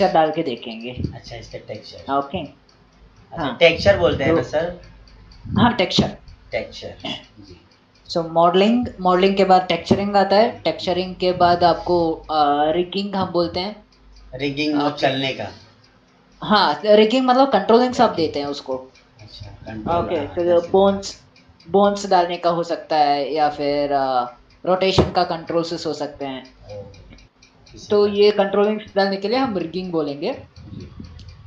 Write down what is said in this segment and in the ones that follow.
Texture डाल के देखेंगे। अच्छा इसका टेक्सचर। ओके हाँ। टेक्सचर बोलते हैं ना तो- सर? हाँ टेक्सचर। टेक्सचर जी। सो मॉडलिंग मॉडलिंग के बाद टेक्सचरिंग आता है। टेक्सचरिंग के बाद आपको रिगिंग हम बोलते हैं। रिगिंग मतलब चलने का। हाँ रिगिंग मतलब कंट्रोलिंग आप देते हैं उसको। अच्छा ओके हाँ, तो बोन्स बोन्स डालने का हो सकता है या फिर रोटेशन का कंट्रोल्स हो सकते हैं। तो ये कंट्रोलिंग डालने के लिए हम रिगिंग बोलेंगे।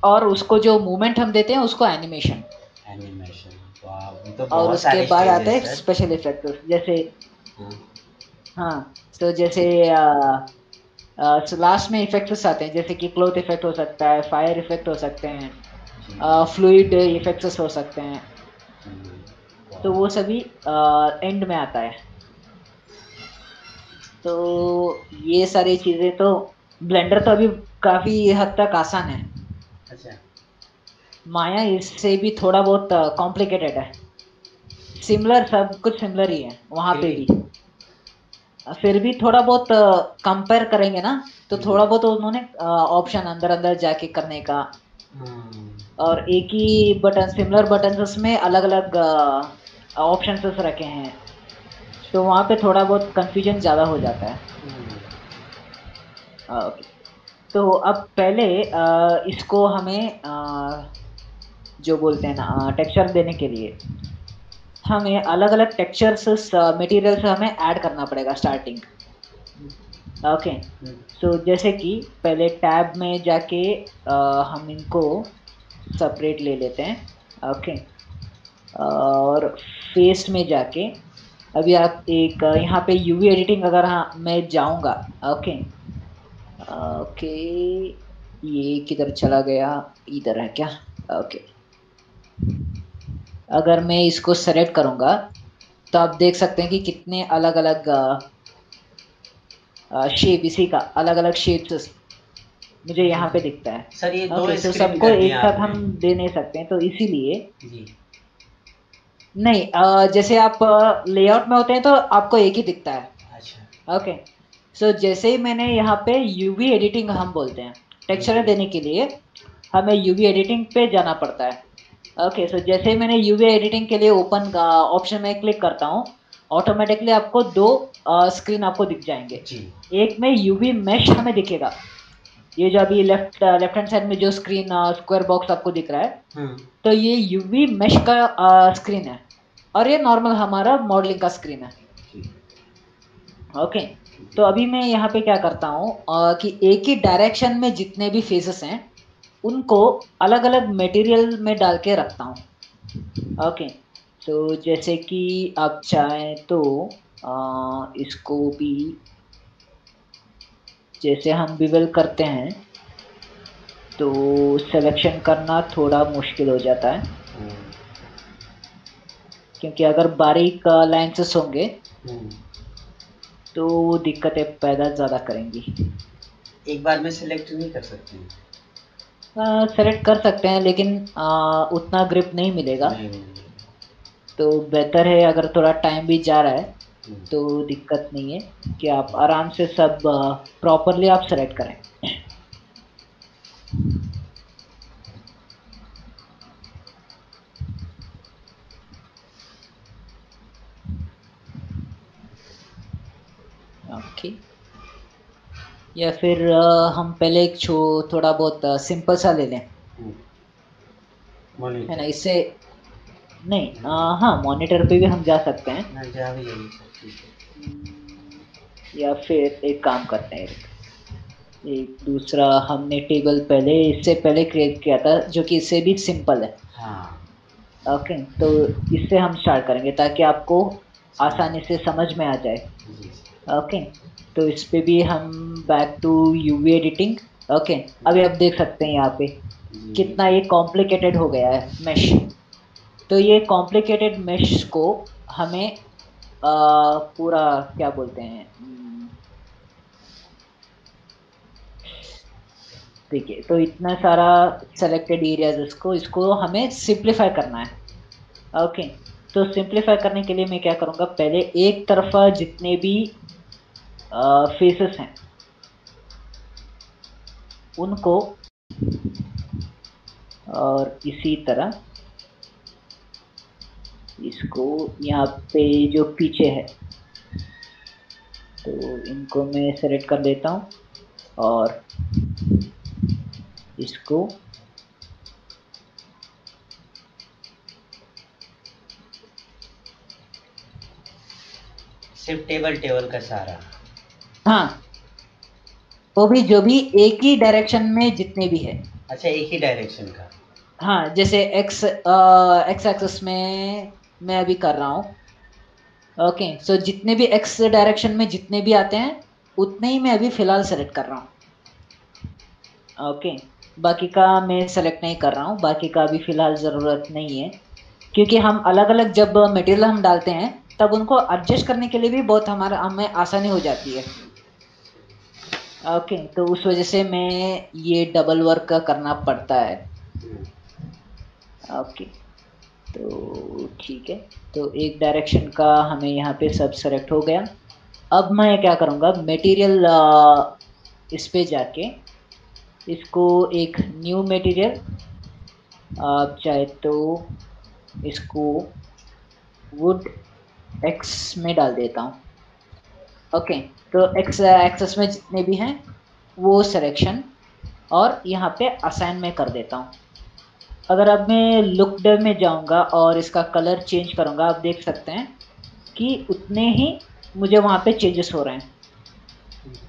और उसको जो मूवमेंट हम देते हैं उसको एनिमेशन एनिमेशन तो और उसके बाद आते हैं स्पेशल इफ़ेक्ट जैसे हाँ, हाँ तो जैसे लास्ट में इफेक्ट्स आते हैं जैसे कि क्लोथ इफ़ेक्ट हो सकता है फायर इफ़ेक्ट हो सकते हैं फ्लूड इफेक्ट्स हो सकते हैं। तो वो सभी एंड में आता है। तो ये सारी चीज़ें तो ब्लेंडर तो अभी काफ़ी हद तक आसान है। अच्छा। माया इससे भी थोड़ा बहुत कॉम्प्लिकेटेड है। सिमिलर सब कुछ सिमिलर ही है वहाँ पे भी। फिर भी थोड़ा बहुत कंपेयर करेंगे ना तो हम्म। थोड़ा बहुत उन्होंने ऑप्शन अंदर अंदर जाके करने का। हाँ, और एक ही बटन सिमिलर बटन उसमें अलग अलग ऑप्शन रखे हैं। तो वहाँ पे थोड़ा बहुत कंफ्यूजन ज़्यादा हो जाता है। हम्म, आ, ओके तो अब पहले आ, इसको हमें आ, जो बोलते हैं ना टेक्सचर देने के लिए हमें अलग अलग टेक्सचर्स मटेरियल से हमें ऐड करना पड़ेगा स्टार्टिंग ओके हम्म, तो जैसे कि पहले टैब में जाके आ, हम इनको सेपरेट ले लेते हैं। ओके और फेस में जाके अभी आप एक यहाँ पे यूवी एडिटिंग अगर हाँ मैं जाऊँगा। ओके। ओके ये किधर चला गया? इधर है क्या? ओके। अगर मैं इसको सेलेक्ट करूँगा तो आप देख सकते हैं कि कितने अलग अलग शेप इसी का अलग अलग शेप्स मुझे यहाँ पे दिखता है। सर ये दो ओके तो सबको एक साथ हम दे नहीं सकते हैं तो इसीलिए जी। नहीं अ, जैसे आप लेआउट में होते हैं तो आपको एक ही दिखता है। अच्छा। ओके सो जैसे ही मैंने यहाँ पे यूवी एडिटिंग हम बोलते हैं टेक्सचर देने के लिए हमें यूवी एडिटिंग पे जाना पड़ता है। ओके सो जैसे ही मैंने यूवी एडिटिंग के लिए ओपन ऑप्शन में क्लिक करता हूँ ऑटोमेटिकली आपको दो स्क्रीन आपको दिख जाएँगे। जी। एक में यूवी मैश हमें दिखेगा। ये जो अभी लेफ़्ट लेफ़्ट हैंड साइड में जो स्क्रीन स्क्वायर बॉक्स आपको दिख रहा है हाँ तो ये यूवी मैश का स्क्रीन है। और ये नॉर्मल हमारा मॉडलिंग का स्क्रीन है। ओके तो अभी मैं यहाँ पे क्या करता हूँ कि एक ही डायरेक्शन में जितने भी फेसेस हैं उनको अलग अलग मटेरियल में डाल के रखता हूँ। ओके तो जैसे कि आप चाहें तो अ, इसको भी जैसे हम बिवेल करते हैं तो सिलेक्शन करना थोड़ा मुश्किल हो जाता है। क्योंकि अगर बारीक लाइन्सेस होंगे हम्म। तो वो दिक्कतें पैदा ज़्यादा करेंगी। एक बार में सिलेक्ट नहीं कर सकते सेलेक्ट कर सकते हैं लेकिन आ, उतना ग्रिप नहीं मिलेगा। नहीं। तो बेहतर है अगर थोड़ा टाइम भी जा रहा है हम्म, तो दिक्कत नहीं है कि आप आराम से सब प्रॉपरली आप सेलेक्ट करें। ओके या फिर हम पहले एक छो थोड़ा बहुत सिंपल सा ले लें। हम्म। है ना इससे नहीं आ, हाँ मॉनिटर पे भी हम जा सकते हैं। जा भी। या फिर एक काम करते हैं एक दूसरा हमने टेबल पहले इससे पहले क्रिएट किया था जो कि इससे भी सिंपल है। हाँ। ओके तो इससे हम स्टार्ट करेंगे ताकि आपको आसानी से समझ में आ जाए। ओके तो इस पे भी हम back to UV editing okay अभी आप देख सकते हैं यहाँ पे कितना ये कॉम्प्लिकेटेड हो गया है मेश तो ये कॉम्प्लिकेटेड मेश को हमें आ, पूरा क्या बोलते हैं? हम्म, ठीक है तो इतना सारा सेलेक्टेड एरियाज़ इसको इसको हमें सिंप्लीफाई करना है। ओके तो सिंप्लीफाई करने के लिए मैं क्या करूँगा? पहले एक तरफा जितने भी फेसेस हैं। उनको और इसी तरह इसको यहाँ पे जो पीछे है तो इनको मैं सेलेक्ट कर देता हूँ और इसको सिर्फ़ टेबल टेबल का सारा। हाँ। वो भी जो भी एक ही डायरेक्शन में जितने भी है। अच्छा एक ही डायरेक्शन का। हाँ जैसे एक्स एक्स एक्सेस में मैं अभी कर रहा हूँ। ओके सो जितने भी एक्स डायरेक्शन में जितने भी आते हैं उतने ही मैं अभी फ़िलहाल सेलेक्ट कर रहा हूँ। ओके बाकी का मैं सेलेक्ट नहीं कर रहा हूँ। बाकी का अभी फ़िलहाल ज़रूरत नहीं है। क्योंकि हम अलग अलग जब मटेरियल हम डालते हैं तब उनको एडजस्ट करने के लिए भी बहुत हमारा हमें आसानी हो जाती है। ओके तो उस वजह से मैं ये डबल वर्क का करना पड़ता है। ओके तो ठीक है। तो एक डायरेक्शन का हमें यहाँ पे सब सेलेक्ट हो गया। अब मैं क्या करूँगा? मटेरियल इस पे जाके इसको एक न्यू मटेरियल आप चाहे तो इसको वुड एक्स में डाल देता हूँ। ओके तो एक्स एक्सेस में जितने भी हैं वो सिलेक्शन और यहाँ पे असाइन में कर देता हूँ। अगर अब मैं लुकड में जाऊँगा और इसका कलर चेंज करूँगा आप देख सकते हैं कि उतने ही मुझे वहाँ पे चेंजेस हो रहे हैं।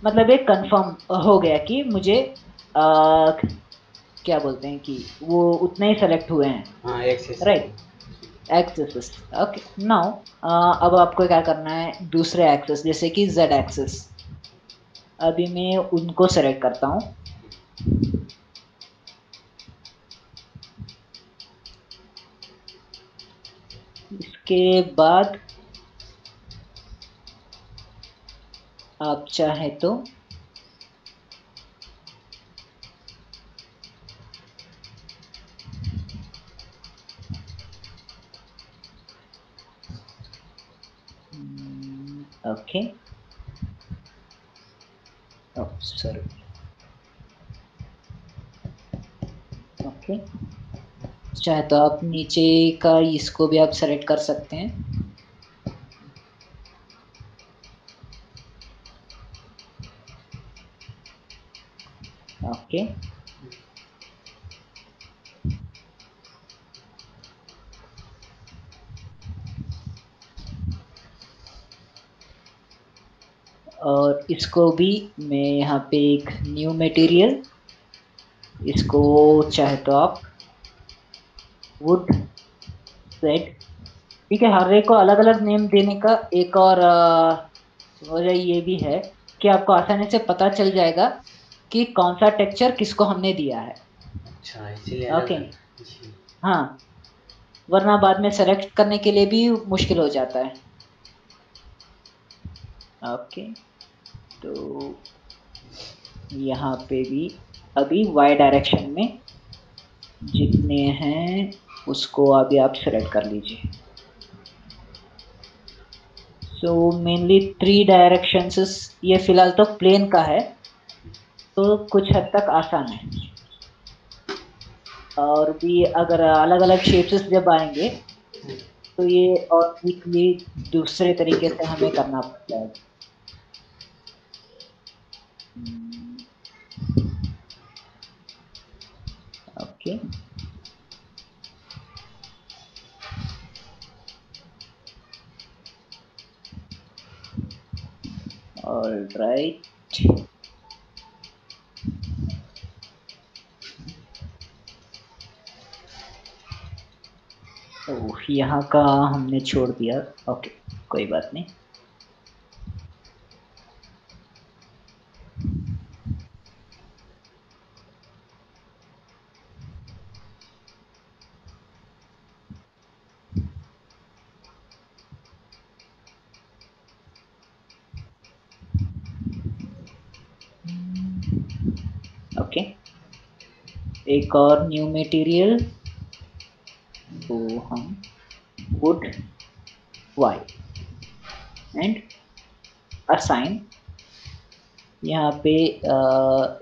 मतलब एक कंफर्म हो गया कि मुझे आ, क्या बोलते हैं कि वो उतने ही सेलेक्ट हुए हैं। राइट एक्सेस ओके नाउ अब आपको क्या करना है? दूसरे एक्सेस, जैसे कि जेड एक्सेस। अभी मैं उनको सेलेक्ट करता हूँ। इसके बाद आप चाहे तो ओके। Sorry okay. चाहे तो आप नीचे का इसको भी आप सेलेक्ट कर सकते हैं ओके और इसको भी मैं यहाँ पे एक न्यू मटेरियल इसको चाहे तो आप वुड सेट ठीक है हर एक को अलग अलग नेम देने का एक और वजह ये भी है कि आपको आसानी से पता चल जाएगा कि कौन सा टेक्सचर किसको हमने दिया है। अच्छा ओके हाँ वरना बाद में सेलेक्ट करने के लिए भी मुश्किल हो जाता है। ओके तो यहाँ पे भी अभी वाई डायरेक्शन में जितने हैं, उसको अभी आप सेलेक्ट कर लीजिए। सो मेनली थ्री डायरेक्शंस ये फ़िलहाल तो प्लेन का है तो कुछ हद तक आसान है। और भी अगर अलग अलग शेप्स जब आएँगे तो ये और वीकली दूसरे तरीके से हमें करना पड़ता है। Okay. all right. यहाँ का हमने छोड़ दिया। ओके कोई बात नहीं। एक और न्यू मटेरियल वो हम वुड वाई एंड असाइन यहाँ पे आ,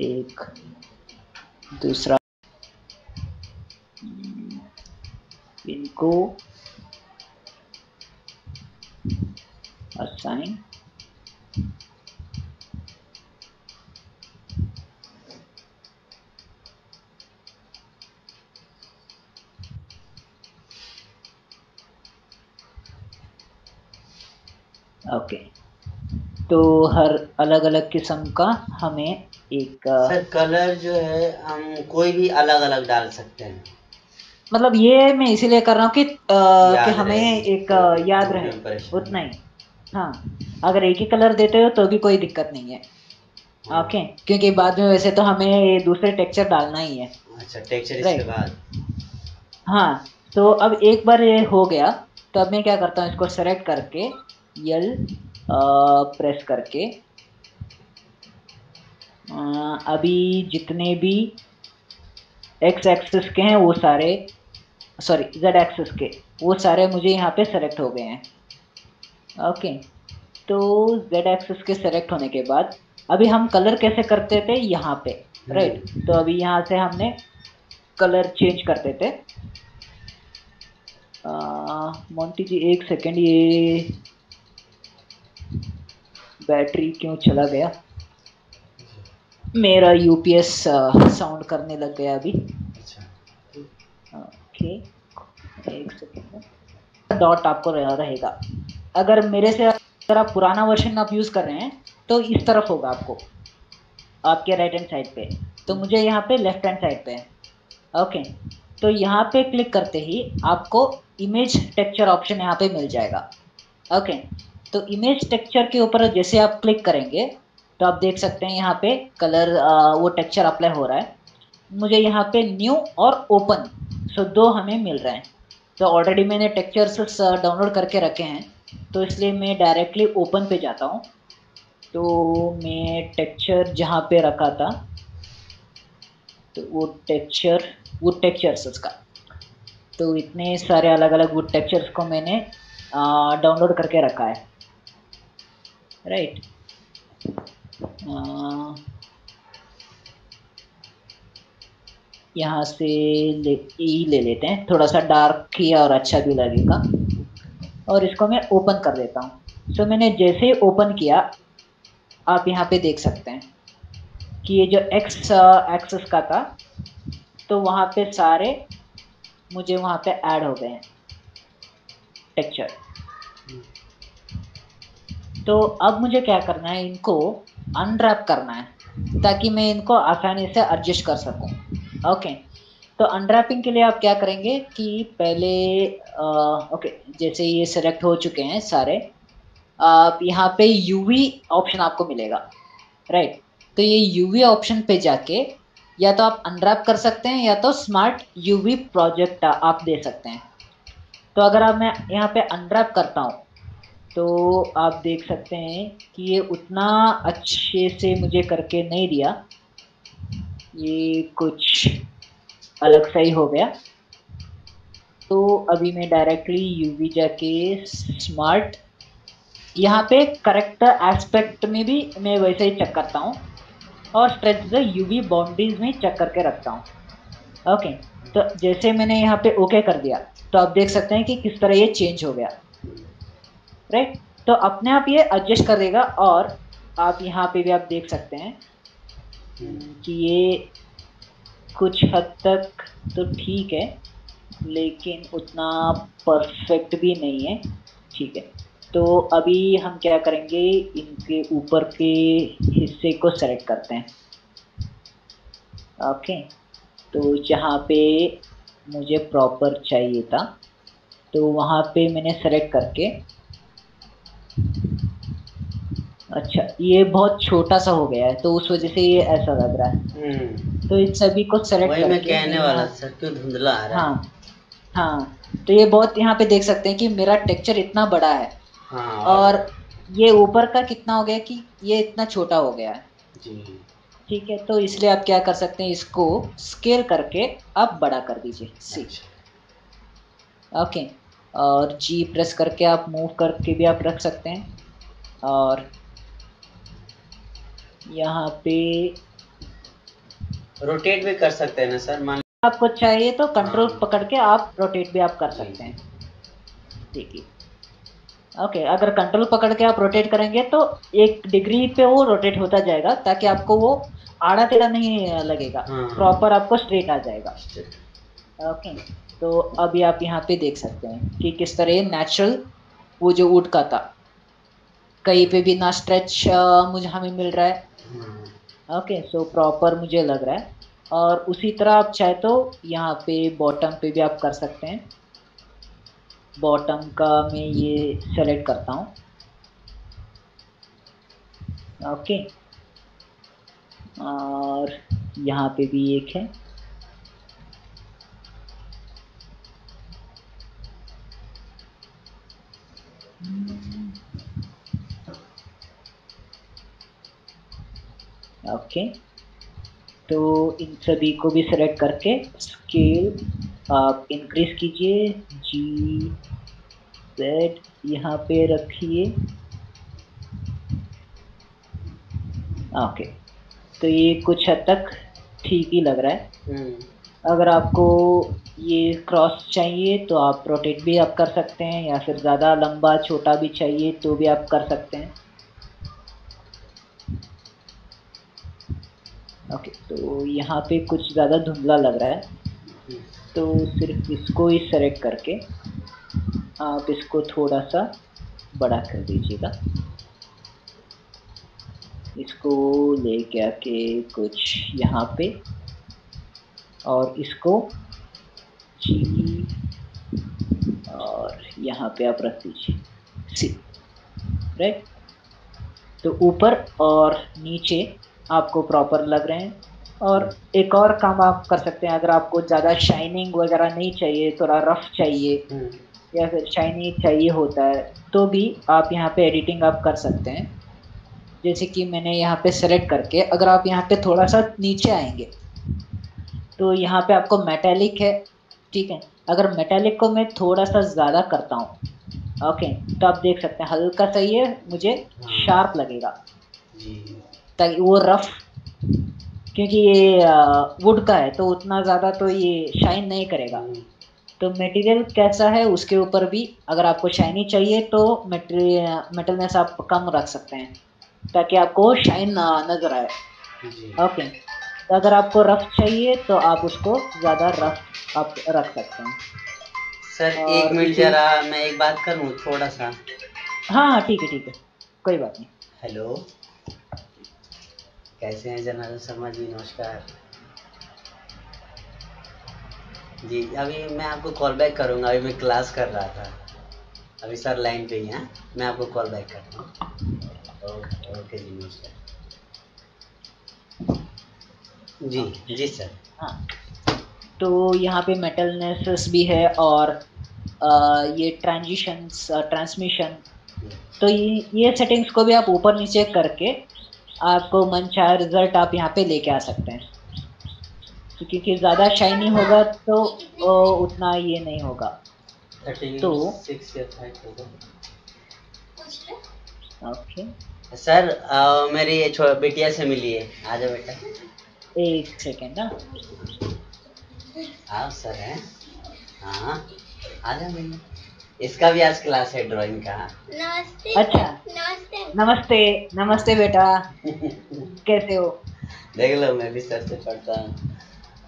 एक दूसरा इनको असाइन तो हर अलग अलग किस्म का हमें एक सर कलर जो है हम कोई भी अलग अलग डाल सकते हैं। मतलब ये मैं इसीलिए कर रहा हूँ कि आ, कि हमें एक आ, याद रहे। उतना ही। हाँ। अगर एक ही कलर देते हो तो भी कोई दिक्कत नहीं है। ओके। okay. क्योंकि बाद में वैसे तो हमें ये दूसरे टेक्सचर डालना ही है। अच्छा टेक्सचर इसके बाद। हाँ। तो अब एक बार ये हो गया। तो अब मैं क्या करता हूँ इसको सेलेक्ट करके यल प्रेस करके। अभी जितने भी एक्स एक्सेस के हैं वो सारे सॉरी जेड एक्सेस के वो सारे मुझे यहाँ पे सेलेक्ट हो गए हैं। ओके तो जेड एक्सेस के सेलेक्ट होने के बाद अभी हम कलर कैसे करते थे? यहाँ पे राइट तो अभी यहाँ से हमने कलर चेंज करते थे। मोंटी जी एक सेकेंड ये बैटरी क्यों चला गया? मेरा यूपीएस साउंड करने लग गया अभी। अच्छा। ओके। एक सेकेंड डॉट आपको रहेगा। अगर मेरे से अगर आप पुराना वर्जन आप यूज़ कर रहे हैं तो इस तरफ़ होगा आपको। आपके राइट हैंड साइड पे। तो मुझे यहाँ पे लेफ़्ट हैंड साइड पे है। ओके। तो यहाँ पे क्लिक करते ही आपको इमेज टेक्चर ऑप्शन यहाँ पे मिल जाएगा। ओके। तो इमेज टेक्सचर के ऊपर जैसे आप क्लिक करेंगे तो आप देख सकते हैं यहाँ पे कलर वो टेक्सचर अप्लाई हो रहा है। मुझे यहाँ पे न्यू और ओपन सो दो हमें मिल रहे हैं। तो ऑलरेडी मैंने टेक्सचर्स डाउनलोड करके रखे हैं तो इसलिए मैं डायरेक्टली ओपन पे जाता हूँ। तो मैं टेक्चर जहाँ पे रखा था तो वो टेक्चर वुड टेक्सचर्स का तो इतने सारे अलग अलग वुड टेक्सचर्स को मैंने डाउनलोड करके रखा है। राइट यहाँ से ले ई ले लेते हैं। थोड़ा सा डार्क किया और अच्छा भी लगेगा। और इसको मैं ओपन कर देता हूँ। सो so, मैंने जैसे ही ओपन किया आप यहाँ पे देख सकते हैं कि ये जो एक्स एक्सेस का था तो वहाँ पे सारे मुझे वहाँ पे ऐड हो गए हैं। टेक्सचर तो अब मुझे क्या करना है इनको अनरैप करना है ताकि मैं इनको आसानी से एडजस्ट कर सकूँ। ओके तो अनरैपिंग के लिए आप क्या करेंगे कि पहले आ, ओके जैसे ये सेलेक्ट हो चुके हैं सारे आप यहाँ पे यूवी ऑप्शन आपको मिलेगा राइट तो ये यूवी ऑप्शन पे जाके या तो आप अनरैप कर सकते हैं या तो स्मार्ट यूवी प्रोजेक्ट आप दे सकते हैं। तो अगर आप मैं यहाँ पे अनरैप करता हूँ तो आप देख सकते हैं कि ये उतना अच्छे से मुझे करके नहीं दिया। ये कुछ अलग सा ही हो गया। तो अभी मैं डायरेक्टली यूवी जाके स्मार्ट यहाँ पे करेक्ट एस्पेक्ट में भी मैं वैसे ही चेक करता हूँ और स्ट्रेच द यूवी बाउंड्रीज में चेक करके रखता हूँ। ओके तो जैसे मैंने यहाँ पे ओके कर दिया तो आप देख सकते हैं कि किस तरह ये चेंज हो गया। राइट तो अपने आप ये एडजस्ट कर देगा और आप यहाँ पे भी आप देख सकते हैं कि ये कुछ हद तक तो ठीक है, लेकिन उतना परफेक्ट भी नहीं है। ठीक है? तो अभी हम क्या करेंगे, इनके ऊपर के हिस्से को सेलेक्ट करते हैं। ओके तो जहाँ पे मुझे प्रॉपर चाहिए था तो वहाँ पे मैंने सेलेक्ट करके अच्छा ये बहुत छोटा सा हो गया है तो उस वजह से ये ऐसा लग रहा है। हम्म, तो इन सभी को सेलेक्ट वही मैं कहने वाला यहाँ- सर क्यों धुंधला आ रहा है? हाँ हाँ। तो ये बहुत यहाँ पे देख सकते हैं कि मेरा टेक्सचर इतना बड़ा है हाँ और ये ऊपर का कितना हो गया कि ये इतना छोटा हो गया है। जी। ठीक है तो इसलिए आप क्या कर सकते हैं इसको स्केल करके आप बड़ा कर दीजिए। सी। अच्छा। ओके और जी प्रेस करके आप मूव करके भी आप रख सकते हैं। और यहाँ पे रोटेट भी कर सकते हैं ना सर? मान आपको चाहिए तो कंट्रोल पकड़ के आप रोटेट भी आप कर सकते हैं। ठीक है ओके अगर कंट्रोल पकड़ के आप रोटेट करेंगे तो एक डिग्री पे वो रोटेट होता जाएगा ताकि आपको वो आड़ा तेरा नहीं लगेगा। प्रॉपर आपको स्ट्रेट आ जाएगा। ओके तो अभी आप यहाँ पे देख सकते हैं कि किस तरह नेचुरल वो जो वुड का था कहीं पे भी ना स्ट्रेच मुझे हमें मिल रहा है। ओके सो प्रॉपर मुझे लग रहा है। और उसी तरह आप चाहे तो यहाँ पे बॉटम पे भी आप कर सकते हैं। बॉटम का मैं ये सेलेक्ट करता हूँ। ओके और यहाँ पे भी एक है। ओके तो इन सभी को भी सेलेक्ट करके स्केल आप इंक्रीज कीजिए. जी जेड यहाँ पे रखिए. ओके तो ये कुछ हद तक ठीक ही लग रहा है. हम्म। अगर आपको ये क्रॉस चाहिए तो आप रोटेट भी आप कर सकते हैं, या फिर ज़्यादा लंबा, छोटा भी चाहिए तो भी आप कर सकते हैं। ओके तो यहाँ पे कुछ ज़्यादा धुंधला लग रहा है। तो सिर्फ़ इसको ही सेलेक्ट करके आप इसको थोड़ा सा बड़ा कर दीजिएगा। इसको लेके आके कुछ यहाँ पे और इसको जी और यहाँ पे आप रख दीजिए। सी राइट तो ऊपर और नीचे आपको प्रॉपर लग रहे हैं। और एक और काम आप कर सकते हैं। अगर आपको ज़्यादा शाइनिंग वगैरह नहीं चाहिए थोड़ा रफ चाहिए हम्म। या फिर शाइनी चाहिए होता है तो भी आप यहाँ पे एडिटिंग आप कर सकते हैं। जैसे कि मैंने यहाँ पे सेलेक्ट करके अगर आप यहाँ पे थोड़ा सा नीचे आएँगे तो यहाँ पे आपको मेटेलिक है। ठीक है अगर मेटेलिक को मैं थोड़ा सा ज़्यादा करता हूँ ओके तो आप देख सकते हैं हल्का सा ये मुझे शार्प हाँ। लगेगा। ताकि वो रफ क्योंकि ये वुड का है तो उतना ज़्यादा तो ये शाइन नहीं करेगा। तो मटेरियल कैसा है उसके ऊपर भी अगर आपको शाइनी चाहिए तो मटेरियल मेटलनेस आप कम रख सकते हैं ताकि आपको शाइन नज़र आए। ओके तो अगर आपको रफ चाहिए तो आप उसको ज़्यादा रफ आप रख सकते हैं। सर एक मिनट जरा मैं एक बात करूँ थोड़ा सा हाँ हाँ ठीक है ठीक है। कोई बात नहीं। हेलो? कैसे हैं जनार्दन शर्मा जी? नमस्कार। जी अभी मैं आपको कॉल बैक करूँगा। अभी मैं क्लास कर रहा था। अभी सर लाइन पे ही हैं। मैं आपको कॉल बैक करता हूँ। ओके ओके जी नमस्कार। जी जी सर। हाँ। तो यहाँ पे मेटलनेस भी है और आ, ये ट्रांजिशंस ट्रांसमिशन तो ये ये सेटिंग्स को भी आप ऊपर नीचे करके आपको मन चाहे रिज़ल्ट आप यहाँ पे लेके आ सकते हैं। तो क्योंकि ज़्यादा शाइनी होगा तो उतना ये नहीं होगा। तो ओके सर मेरी ये बेटिया से मिली है। आ जाओ बेटा। एक सेकेंड ना हाँ सर है? हाँ। आ जाओ भैया। इसका भी आज क्लास है ड्राइंग का। नमस्ते। अच्छा। नमस्ते। नमस्ते। नमस्ते बेटा। कैसे हो? देख लो मैं भी सर से पढ़ता हूँ।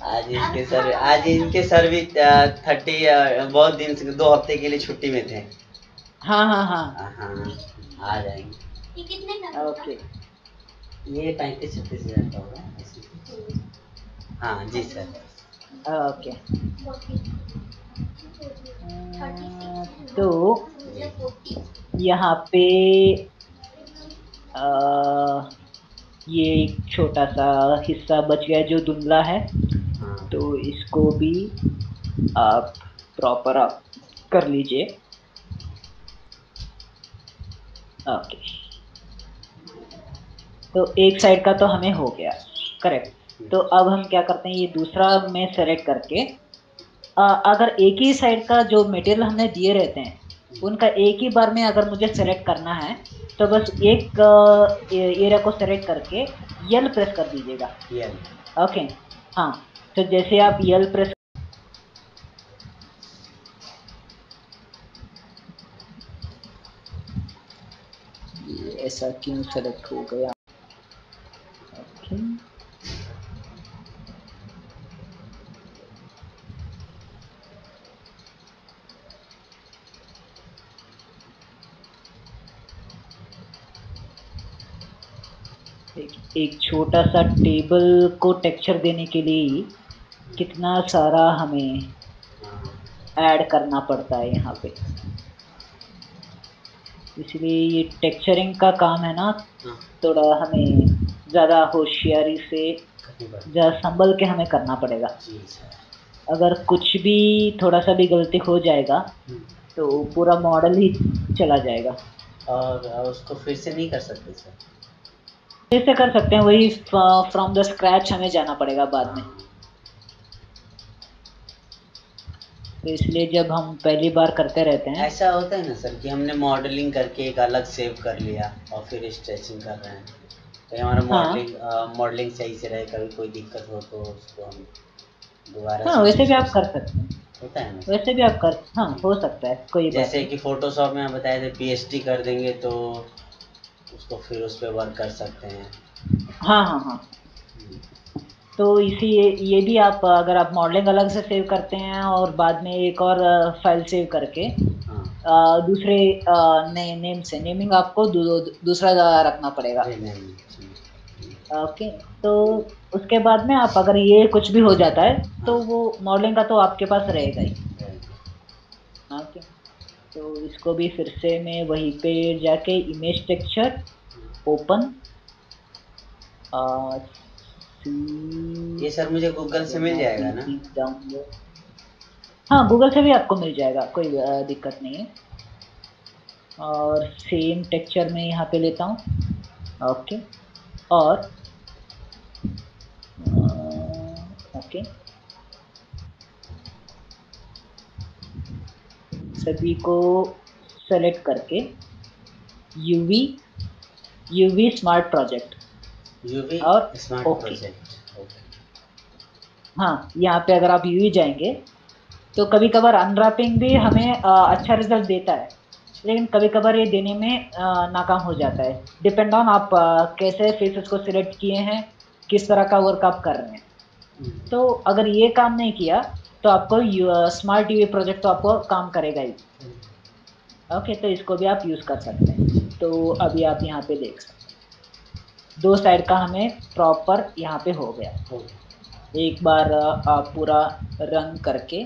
आज इनके सर आज इनके सर भी थर्टी बहुत दिन से दो हफ़्ते के लिए छुट्टी में थे। हाँ हाँ हाँ। हाँ आ जाएँगे। ये कितने ओके। ये पैंतीस छत्तीस हज़ार का होगा। हाँ जी सर। ओके तो यहाँ पे आ, ये एक छोटा सा हिस्सा बच गया जो धुंधला है। तो इसको भी आप प्रॉपर आप कर लीजिए। ओके तो एक साइड का तो हमें हो गया करेक्ट तो अब हम क्या करते हैं ये दूसरा में सेलेक्ट करके आ, अगर एक ही साइड का जो मटेरियल हमने दिए रहते हैं उनका एक ही बार में अगर मुझे सेलेक्ट करना है तो बस एक एरिया को सेलेक्ट करके यल प्रेस कर दीजिएगा। ओके हाँ तो जैसे आप यल प्रेस ऐसा क्यों सेलेक्ट हो गया? ओके एक, छोटा सा टेबल को टेक्सचर देने के लिए कितना सारा हमें ऐड करना पड़ता है यहाँ पे। इसलिए ये टेक्सचरिंग का काम है ना हाँ। थोड़ा हमें ज़्यादा होशियारी से ज़्यादा संभल के हमें करना पड़ेगा। अगर कुछ भी थोड़ा सा भी गलती हो जाएगा हम्म। तो पूरा मॉडल ही चला जाएगा। और और उसको फिर से नहीं कर सकते सर? कैसे कर सकते हैं? वही फ्रॉम द स्क्रैच हमें जाना पड़ेगा बाद में। तो इसलिए जब हम पहली बार करते रहते हैं। ऐसा होता है ना सर कि हमने मॉडलिंग करके एक अलग सेव कर लिया और फिर स्ट्रेचिंग कर रहे हैं। तो हमारा हाँ। मॉडलिंग मॉडलिंग सही से रहे कभी कोई दिक्कत हो तो उसको हम दोबारा हाँ वैसे भी आप कर सकते हैं। होता है वैसे भी आप कर हाँ हो सकता है कोई जैसे कि फोटोशॉप में आप बताए थे पीएचडी कर देंगे तो उसको फिर उस पर वर्क कर सकते हैं। हाँ हाँ हाँ। तो इसी ये, ये भी आप अगर आप मॉडलिंग अलग से सेव करते हैं और बाद में एक और फ़ाइल सेव करके हाँ। दूसरे ने, नेम से नेमिंग आपको दू, दू, दूसरा रखना पड़ेगा। ओके तो उसके बाद में आप अगर ये कुछ भी हो जाता है तो वो मॉडलिंग का तो आपके पास रहेगा ही। तो इसको भी फिर से मैं वहीं पे जाके इमेज टेक्सचर ओपन ये सर मुझे गूगल से मिल जाएगा ना? हाँ गूगल से भी आपको मिल जाएगा कोई दिक्कत नहीं है। और सेम टेक्सचर में यहाँ पे लेता हूँ। ओके और ओके सभी को सेलेक्ट करके UV UV smart project UV और स्मार्ट ओके। प्रोजेक्ट ओके हाँ यहाँ पे अगर आप यूवी जाएँगे तो कभी कभार अनरैपिंग भी हमें अ, अच्छा रिज़ल्ट देता है। लेकिन कभी कभार ये देने में अ, नाकाम हो जाता है। डिपेंड ऑन आप अ, कैसे फेसेस को सिलेक्ट किए हैं किस तरह का वर्क आप कर रहे हैं। हम्म, तो अगर ये काम नहीं किया तो आपको स्मार्ट यूवी प्रोजेक्ट तो आपको काम करेगा ही। ओके तो इसको भी आप यूज़ कर सकते हैं। तो अभी आप यहाँ पे देख सकते हैं। दो साइड का हमें प्रॉपर यहाँ पे हो गया। एक बार आप पूरा रन करके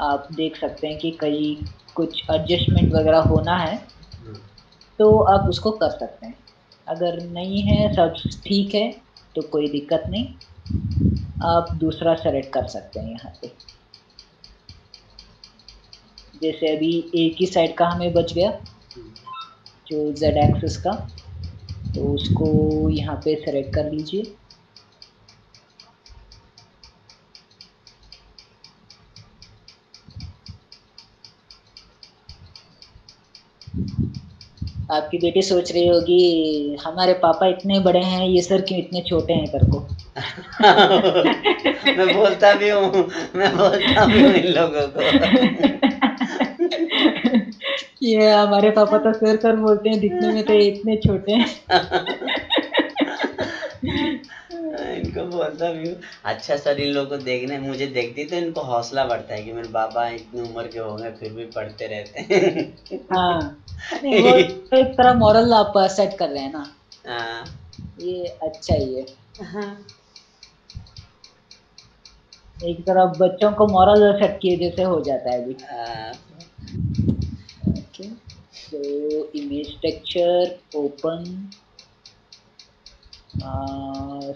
आप देख सकते हैं कि कहीं कुछ एडजस्टमेंट वगैरह होना है। तो आप उसको कर सकते हैं। अगर नहीं है, सब ठीक है तो कोई दिक्कत नहीं। आप दूसरा सेलेक्ट कर सकते हैं यहाँ पे। जैसे अभी एक ही साइड का हमें बच गया जो जेड एक्सिस का तो उसको यहाँ पे सेलेक्ट कर लीजिए। आपकी बेटी सोच रही होगी हमारे पापा इतने बड़े हैं ये सर क्यों इतने छोटे हैं कर को? मैं बोलता भी हूँ मैं बोलता भी हूँ इन लोगों को। ये हमारे पापा तो सर सर बोलते हैं दिखने में तो इतने छोटे हैं। इनको बोलता भी हूँ। अच्छा सर इन लोगों को देखने मुझे देखती तो इनको हौसला बढ़ता है कि मेरे बाबा इतनी उम्र के हो गए फिर भी पढ़ते रहते हैं। हाँ। वो तो एक तरह मॉरल आप सेट कर रहे हैं ना। हाँ, ये अच्छा ही है। हाँ, एक तरह बच्चों को मॉरल सेट किए जैसे हो जाता है अभी। हाँ, तो image texture open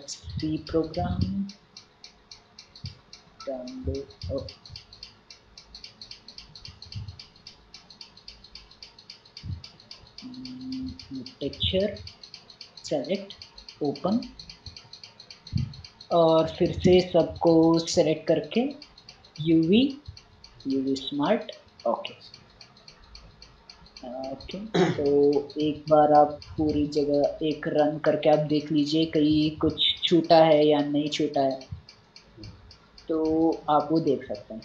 C program download texture select open और फिर से सबको सेलेक्ट करके UV UV smart okay okay तो एक बार आप पूरी जगह एक रन करके आप देख लीजिए कहीं कुछ छूटा है या नहीं छूटा है। तो आप वो देख सकते हैं।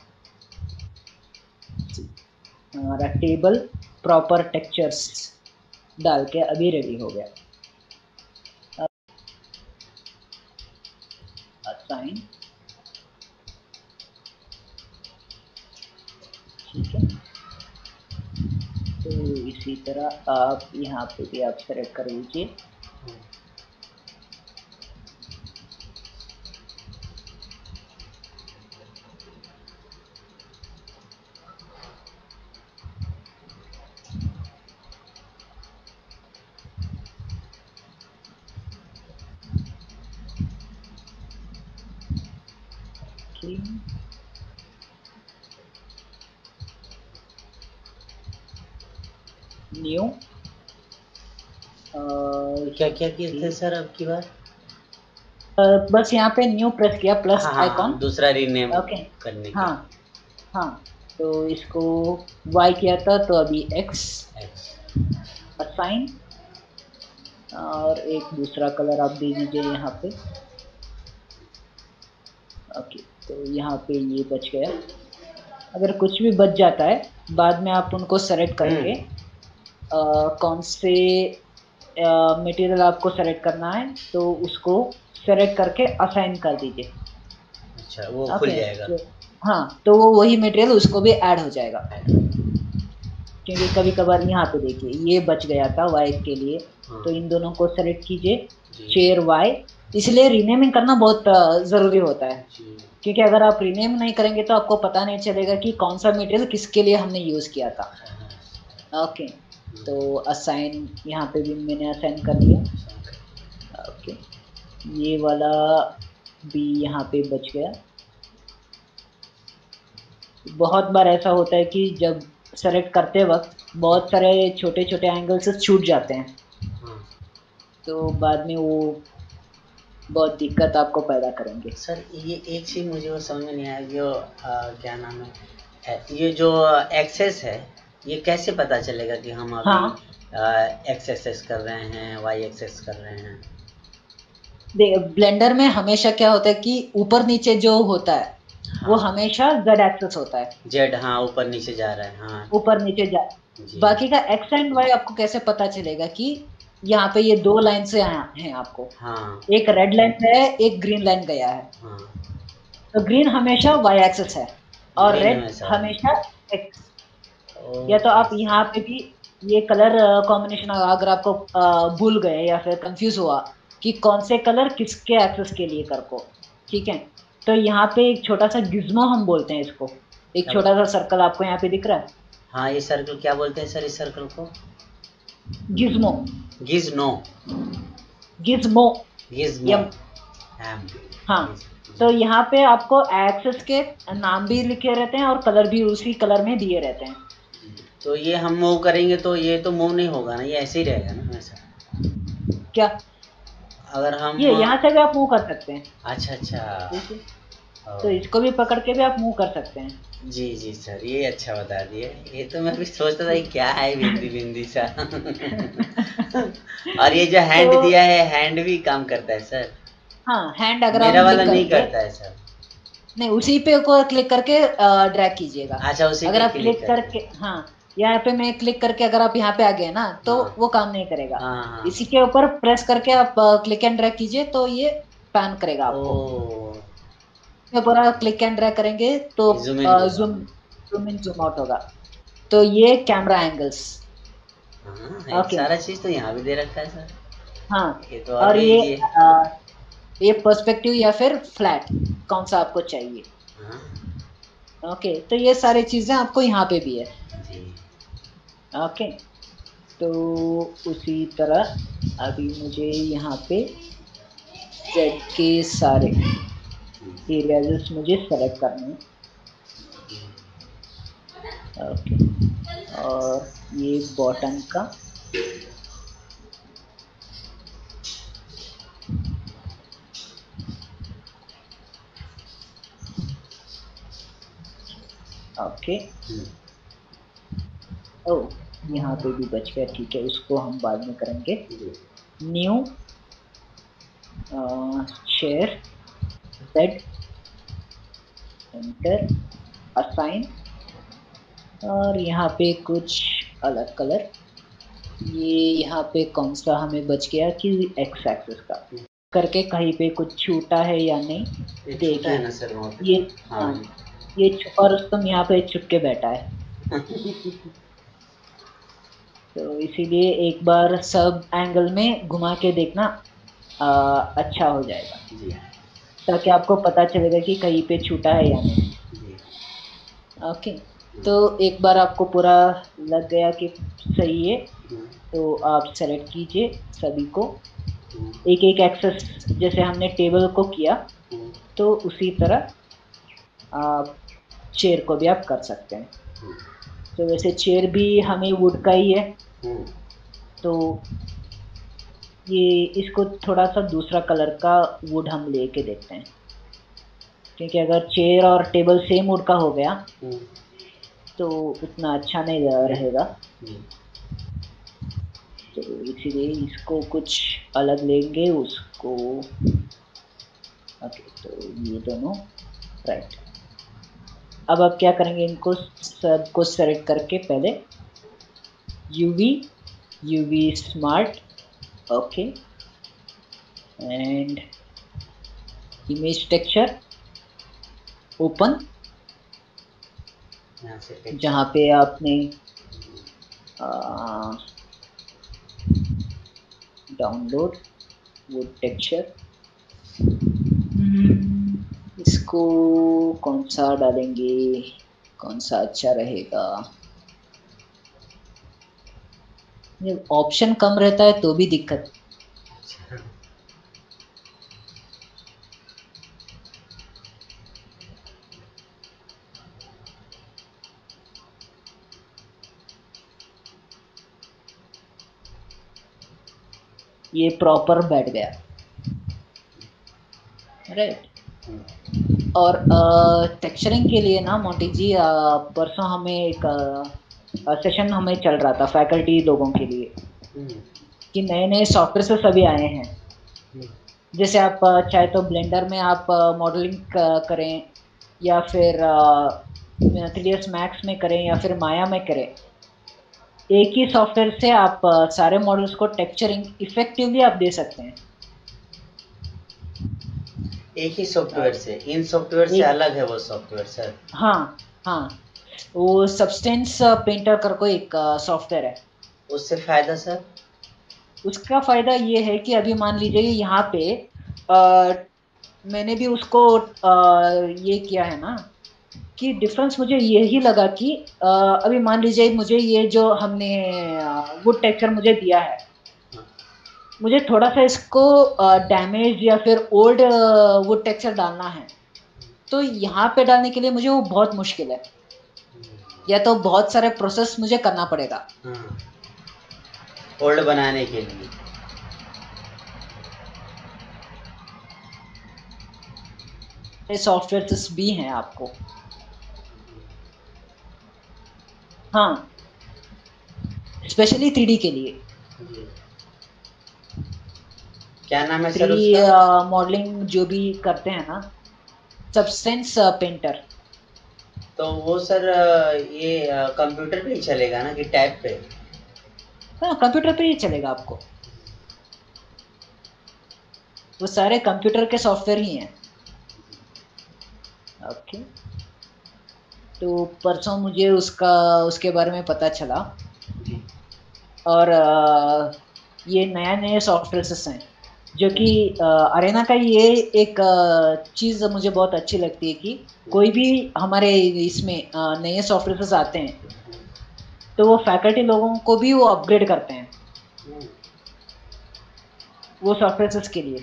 हमारा टेबल प्रॉपर टेक्चर्स डाल के अभी रेडी हो गया। तरह आप यहाँ पे भी आप सेलेक्ट कर लीजिए न्यू क्या क्या किए थे सर अब की बार बस यहाँ पे न्यू प्रेस किया प्लस हाँ, हाँ, आइकॉन दूसरा रीनेम ओके करने हाँ हाँ तो इसको वाई किया था तो अभी एक्स असाइन और एक दूसरा कलर आप दे दीजिए यहाँ पे। ओके तो यहाँ पे ये बच गया। अगर कुछ भी बच जाता है बाद में आप उनको सेलेक्ट करके आ, कौन से मटेरियल आपको सेलेक्ट करना है तो उसको सेलेक्ट करके असाइन कर दीजिए। अच्छा वो खुल जाएगा। तो, हाँ तो वो वही मटेरियल उसको भी ऐड हो जाएगा। क्योंकि कभी कभार यहाँ पे देखिए ये बच गया था वाई के लिए हाँ। तो इन दोनों को सेलेक्ट कीजिए चेयर वाई इसलिए रीनेमिंग करना बहुत ज़रूरी होता है। क्योंकि अगर आप रीनेम नहीं करेंगे तो आपको पता नहीं चलेगा कि कौन सा मटेरियल किसके लिए हमने यूज़ किया था। ओके तो असाइन यहाँ पे भी मैंने असाइन कर दिया ओके ये वाला भी यहाँ पे बच गया। बहुत बार ऐसा होता है कि जब सेलेक्ट करते वक्त बहुत सारे छोटे छोटे एंगल से छूट जाते हैं। हाँ। तो बाद में वो बहुत दिक्कत आपको पैदा करेंगे। सर ये एक चीज़ मुझे वो समझ में नहीं आया जो आ, क्या नाम है ये जो एक्सेस है ये कैसे पता चलेगा कि हम अभी हाँ। एक्स एक्सेस कर रहे हैं वाई एक्सेस कर रहे हैं ब्लेंडर में हमेशा क्या होता है कि ऊपर नीचे जो होता है हाँ। वो हमेशा जेड एक्सेस होता है जेड हाँ ऊपर नीचे जा रहा है हाँ ऊपर नीचे जा बाकी का एक्स एंड वाई आपको कैसे पता चलेगा कि यहाँ पे ये दो लाइन से हैं आपको हाँ। एक रेड लाइन है एक ग्रीन लाइन गया है हाँ। तो ग्रीन हमेशा वाई एक्सेस है और रेड हमेशा एक्स या तो आप यहाँ पे भी ये कलर कॉम्बिनेशन अगर आपको भूल गए या फिर कंफ्यूज हुआ कि कौन से कलर किसके एक्सेस के लिए कर को ठीक है? तो यहाँ पे एक छोटा सा गिज्मो हम बोलते हैं इसको। एक छोटा सा सर्कल आपको यहाँ पे दिख रहा है। हाँ ये सर्कल क्या बोलते हैं सर इस सर्कल को? गिज्मो गिज्नो गिज्मो गिज्मो हाँ तो यहाँ पे आपको एक्सेस के नाम भी लिखे रहते हैं और कलर भी उसी कलर में दिए रहते हैं। तो ये हम मूव करेंगे तो ये तो मूव नहीं होगा ना ये ऐसे ही रहेगा ना ऐसा क्या? अगर हम ये यहाँ से भी आप मूव कर सकते हैं। अच्छा अच्छा। तो इसको भी पकड़ के भी आप मूव कर सकते हैं। जी जी सर ये अच्छा बता दिए ये तो मैं भी सोचता था क्या है बिंदी बिंदी सा। और ये जो हैंड तो, दिया है हैंड भी काम करता है सर। हाँ हैंड अगर मेरा वाला नहीं करता है सर। नहीं उसी पे को क्लिक करके ड्रैग कीजिएगा। अच्छा उसी अगर आप क्लिक करके। हाँ यहाँ पे मैं क्लिक करके अगर आप यहाँ पे आ गए ना तो हाँ। वो काम नहीं करेगा। हाँ, हाँ। इसी के ऊपर प्रेस करके आप क्लिक एंड ड्रैग कीजिए तो ये पैन करेगा आपको। पूरा क्लिक एंड ड्रैग करेंगे तो zoom zoom in zoom out होगा। तो ये कैमरा एंगल्स ओके सारा चीज़ तो यहाँ भी दे रखा है सर। हाँ ये तो और ये ये पर्सपेक्टिव या फिर फ्लैट कौन सा आपको चाहिए? ओके okay, तो ये सारी चीज़ें आपको यहाँ पे भी है। ओके okay, तो उसी तरह अभी मुझे यहाँ पे जेड के सारे एरियाज़ मुझे सेलेक्ट करने हैं। ओके और ये बॉटम का ओके ओ यहाँ पे भी बच गया ठीक है उसको हम बाद में करेंगे। New share Z enter assign और यहाँ पे कुछ अलग कलर ये यहाँ पे कौन सा हमें बच गया कि एक्स एक्सिस का करके कहीं पे कुछ छूटा है या नहीं देखिए ये हाँ, हाँ ये छुपा रुस्तम यहाँ पे छुप के बैठा है। तो इसीलिए एक बार सब एंगल में घुमा के देखना आ, अच्छा हो जाएगा। ताकि आपको पता चलेगा कि कहीं पे छूटा है या नहीं। ओके। तो एक बार आपको पूरा लग गया कि सही है। तो आप सेलेक्ट कीजिए सभी को। एक एक एक्सेस जैसे हमने टेबल को किया तो उसी तरह आप चेयर को भी आप कर सकते हैं। तो वैसे चेयर भी हमें वुड का ही है। तो ये इसको थोड़ा सा दूसरा कलर का वुड हम लेके देखते हैं। क्योंकि अगर चेयर और टेबल सेम वुड का हो गया तो उतना अच्छा नहीं रहेगा। तो इसीलिए इसको कुछ अलग लेंगे, उसको ओके तो ये दोनों राइट अब आप क्या करेंगे इनको सबको सेलेक्ट करके पहले UV UV smart okay and image texture open जहाँ पे आपने डाउनलोड वो टेक्सचर इसको कौन सा डालेंगे? कौन सा अच्छा रहेगा? ऑप्शन कम रहता है तो भी दिक्कत। ये प्रॉपर बैठ गया। राइट और टेक्सचरिंग के लिए ना मोटी जी परसों हमें एक सेशन हमें चल रहा था फैकल्टी लोगों के लिए। कि नए नए सॉफ्टवेयर से सभी आए हैं। जैसे आप चाहे तो ब्लेंडर में आप मॉडलिंग करें या फिर थ्री डी मैक्स में करें या फिर माया में करें। एक ही सॉफ्टवेयर से आप सारे मॉडल्स को टेक्चरिंग इफेक्टिवली आप दे सकते हैं। एक ही सॉफ्टवेयर से। इन सॉफ्टवेयर से अलग है वो सॉफ्टवेयर सर हाँ हाँ। वो सब्सटेंस पेंटर कर को एक सॉफ्टवेयर है। उससे फ़ायदा सर उसका फ़ायदा ये है कि अभी मान लीजिए यहाँ पे आ, मैंने भी उसको आ, ये किया है ना कि डिफरेंस मुझे यही लगा कि आ, अभी मान लीजिए मुझे ये जो हमने वुड टेक्सचर मुझे दिया है मुझे थोड़ा सा इसको डैमेज या फिर ओल्ड वुड टेक्सचर डालना है। तो यहाँ पे डालने के लिए मुझे वो बहुत मुश्किल है। या तो बहुत सारे प्रोसेस मुझे करना पड़ेगा। ओल्ड हाँ। बनाने के लिए। सॉफ्टवेयर भी हैं आपको। हाँ। स्पेशली थ्री के लिए। क्या नाम है सर मॉडलिंग जो भी करते हैं ना सबसेंस पेंटर तो वो सर ये कंप्यूटर पे ही चलेगा ना कि टैब पे? हाँ कंप्यूटर पे ही चलेगा आपको। वो सारे कंप्यूटर के सॉफ्टवेयर ही हैं। Okay okay. तो परसों मुझे उसका उसके बारे में पता चला। और ये नया नए सॉफ्टवेयर हैं। जो कि अरेना का ये एक चीज़ मुझे बहुत अच्छी लगती है कि कोई भी हमारे इसमें नए सॉफ्टवेयर आते हैं तो वो फैकल्टी लोगों को भी वो अपग्रेड करते हैं। वो सॉफ्टवेयर के लिए।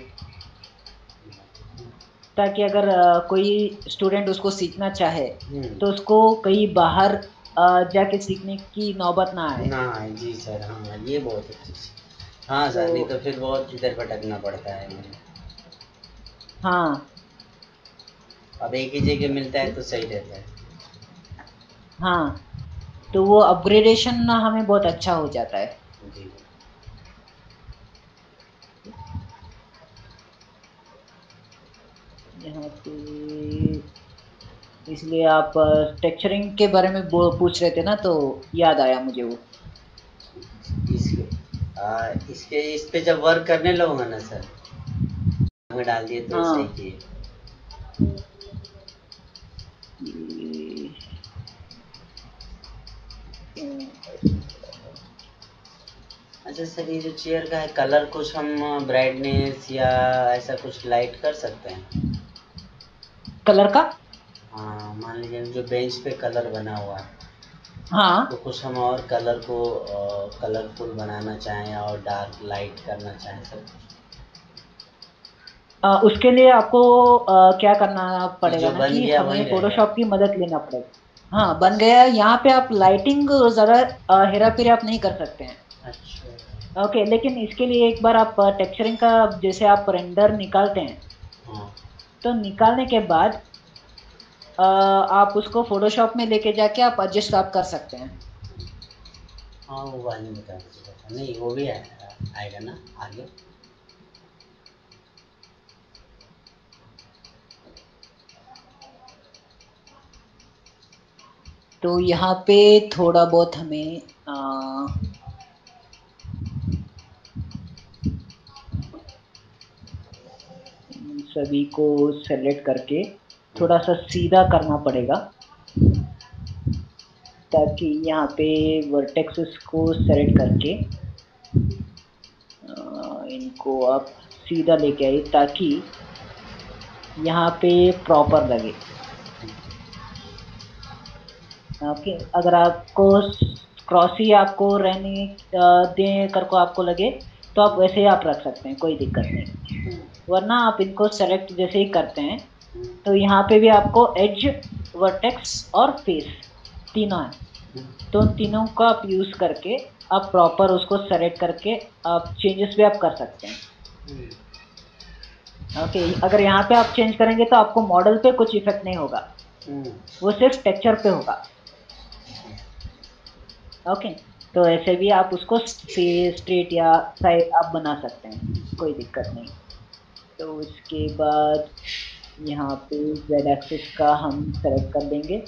ताकि अगर कोई स्टूडेंट उसको सीखना चाहे हम्म। तो उसको कहीं बाहर जाके सीखने की नौबत ना आए। ना जी सर हाँ ये बहुत अच्छी हाँ सर तो, नहीं तो फिर बहुत इधर भटकना पड़ता है हाँ। अब एक ही जगह मिलता है तो सही रहता है। हाँ तो वो अपग्रेडेशन ना हमें बहुत अच्छा हो जाता है। जी। यहाँ पे इसलिए आप टेक्चरिंग के बारे में पूछ रहे थे ना तो याद आया मुझे वो। आ, इसके इस पे जब वर्क करने लगूँगा ना सर में डाल दिए तो हाँ। सही अच्छा सर ये जो चेयर का है कलर कुछ हम ब्राइटनेस या ऐसा कुछ लाइट कर सकते हैं? कलर का? हाँ मान लीजिए जो बेंच पे कलर बना हुआ है। हाँ। तो कुछ हम और कलर को कलरफुल बनाना चाहें और डार्क लाइट करना चाहें सर? आ, उसके लिए आपको आ, क्या करना पड़ेगा ना कि हमें फोटोशॉप की मदद लेना पड़ेगा। हाँ बन गया यहाँ पे आप लाइटिंग ज़रा हेरा फेरी आप नहीं कर सकते हैं। अच्छा। ओके लेकिन इसके लिए एक बार आप टेक्सचरिंग का जैसे आप रेंडर निकालते हैं हाँ। तो निकालने के बाद आप उसको फोटोशॉप में लेके जाके आप एडजस्ट आप कर सकते हैं। हाँ वो वाली बता नहीं वो भी आएगा ना आगे। तो यहाँ पे थोड़ा बहुत हमें आ, सभी को सेलेक्ट करके थोड़ा सा सीधा करना पड़ेगा, ताकि यहाँ पे वर्टेक्सेस को सेलेक्ट करके इनको आप सीधा लेके आइए, ताकि यहाँ पे प्रॉपर लगे। ओके, अगर आपको क्रॉसी आपको रहने दें कर को आपको लगे तो आप वैसे ही आप रख सकते हैं, कोई दिक्कत नहीं। वरना आप इनको सेलेक्ट जैसे ही करते हैं तो यहाँ पे भी आपको एज वर्टेक्स और फेस तीनों है। तो तीनों का आप यूज़ करके आप प्रॉपर उसको सेलेक्ट करके आप चेंजेस भी आप कर सकते हैं। ओके okay, अगर यहाँ पे आप चेंज करेंगे तो आपको मॉडल पे कुछ इफ़ेक्ट नहीं होगा। वो सिर्फ़ टेक्चर पे होगा। ओके okay, तो ऐसे भी आप उसको स्ट्रेट या साइड आप बना सकते हैं। कोई दिक्कत नहीं। तो उसके बाद यहाँ पे जेड एक्सिस का हम सेलेक्ट कर देंगे।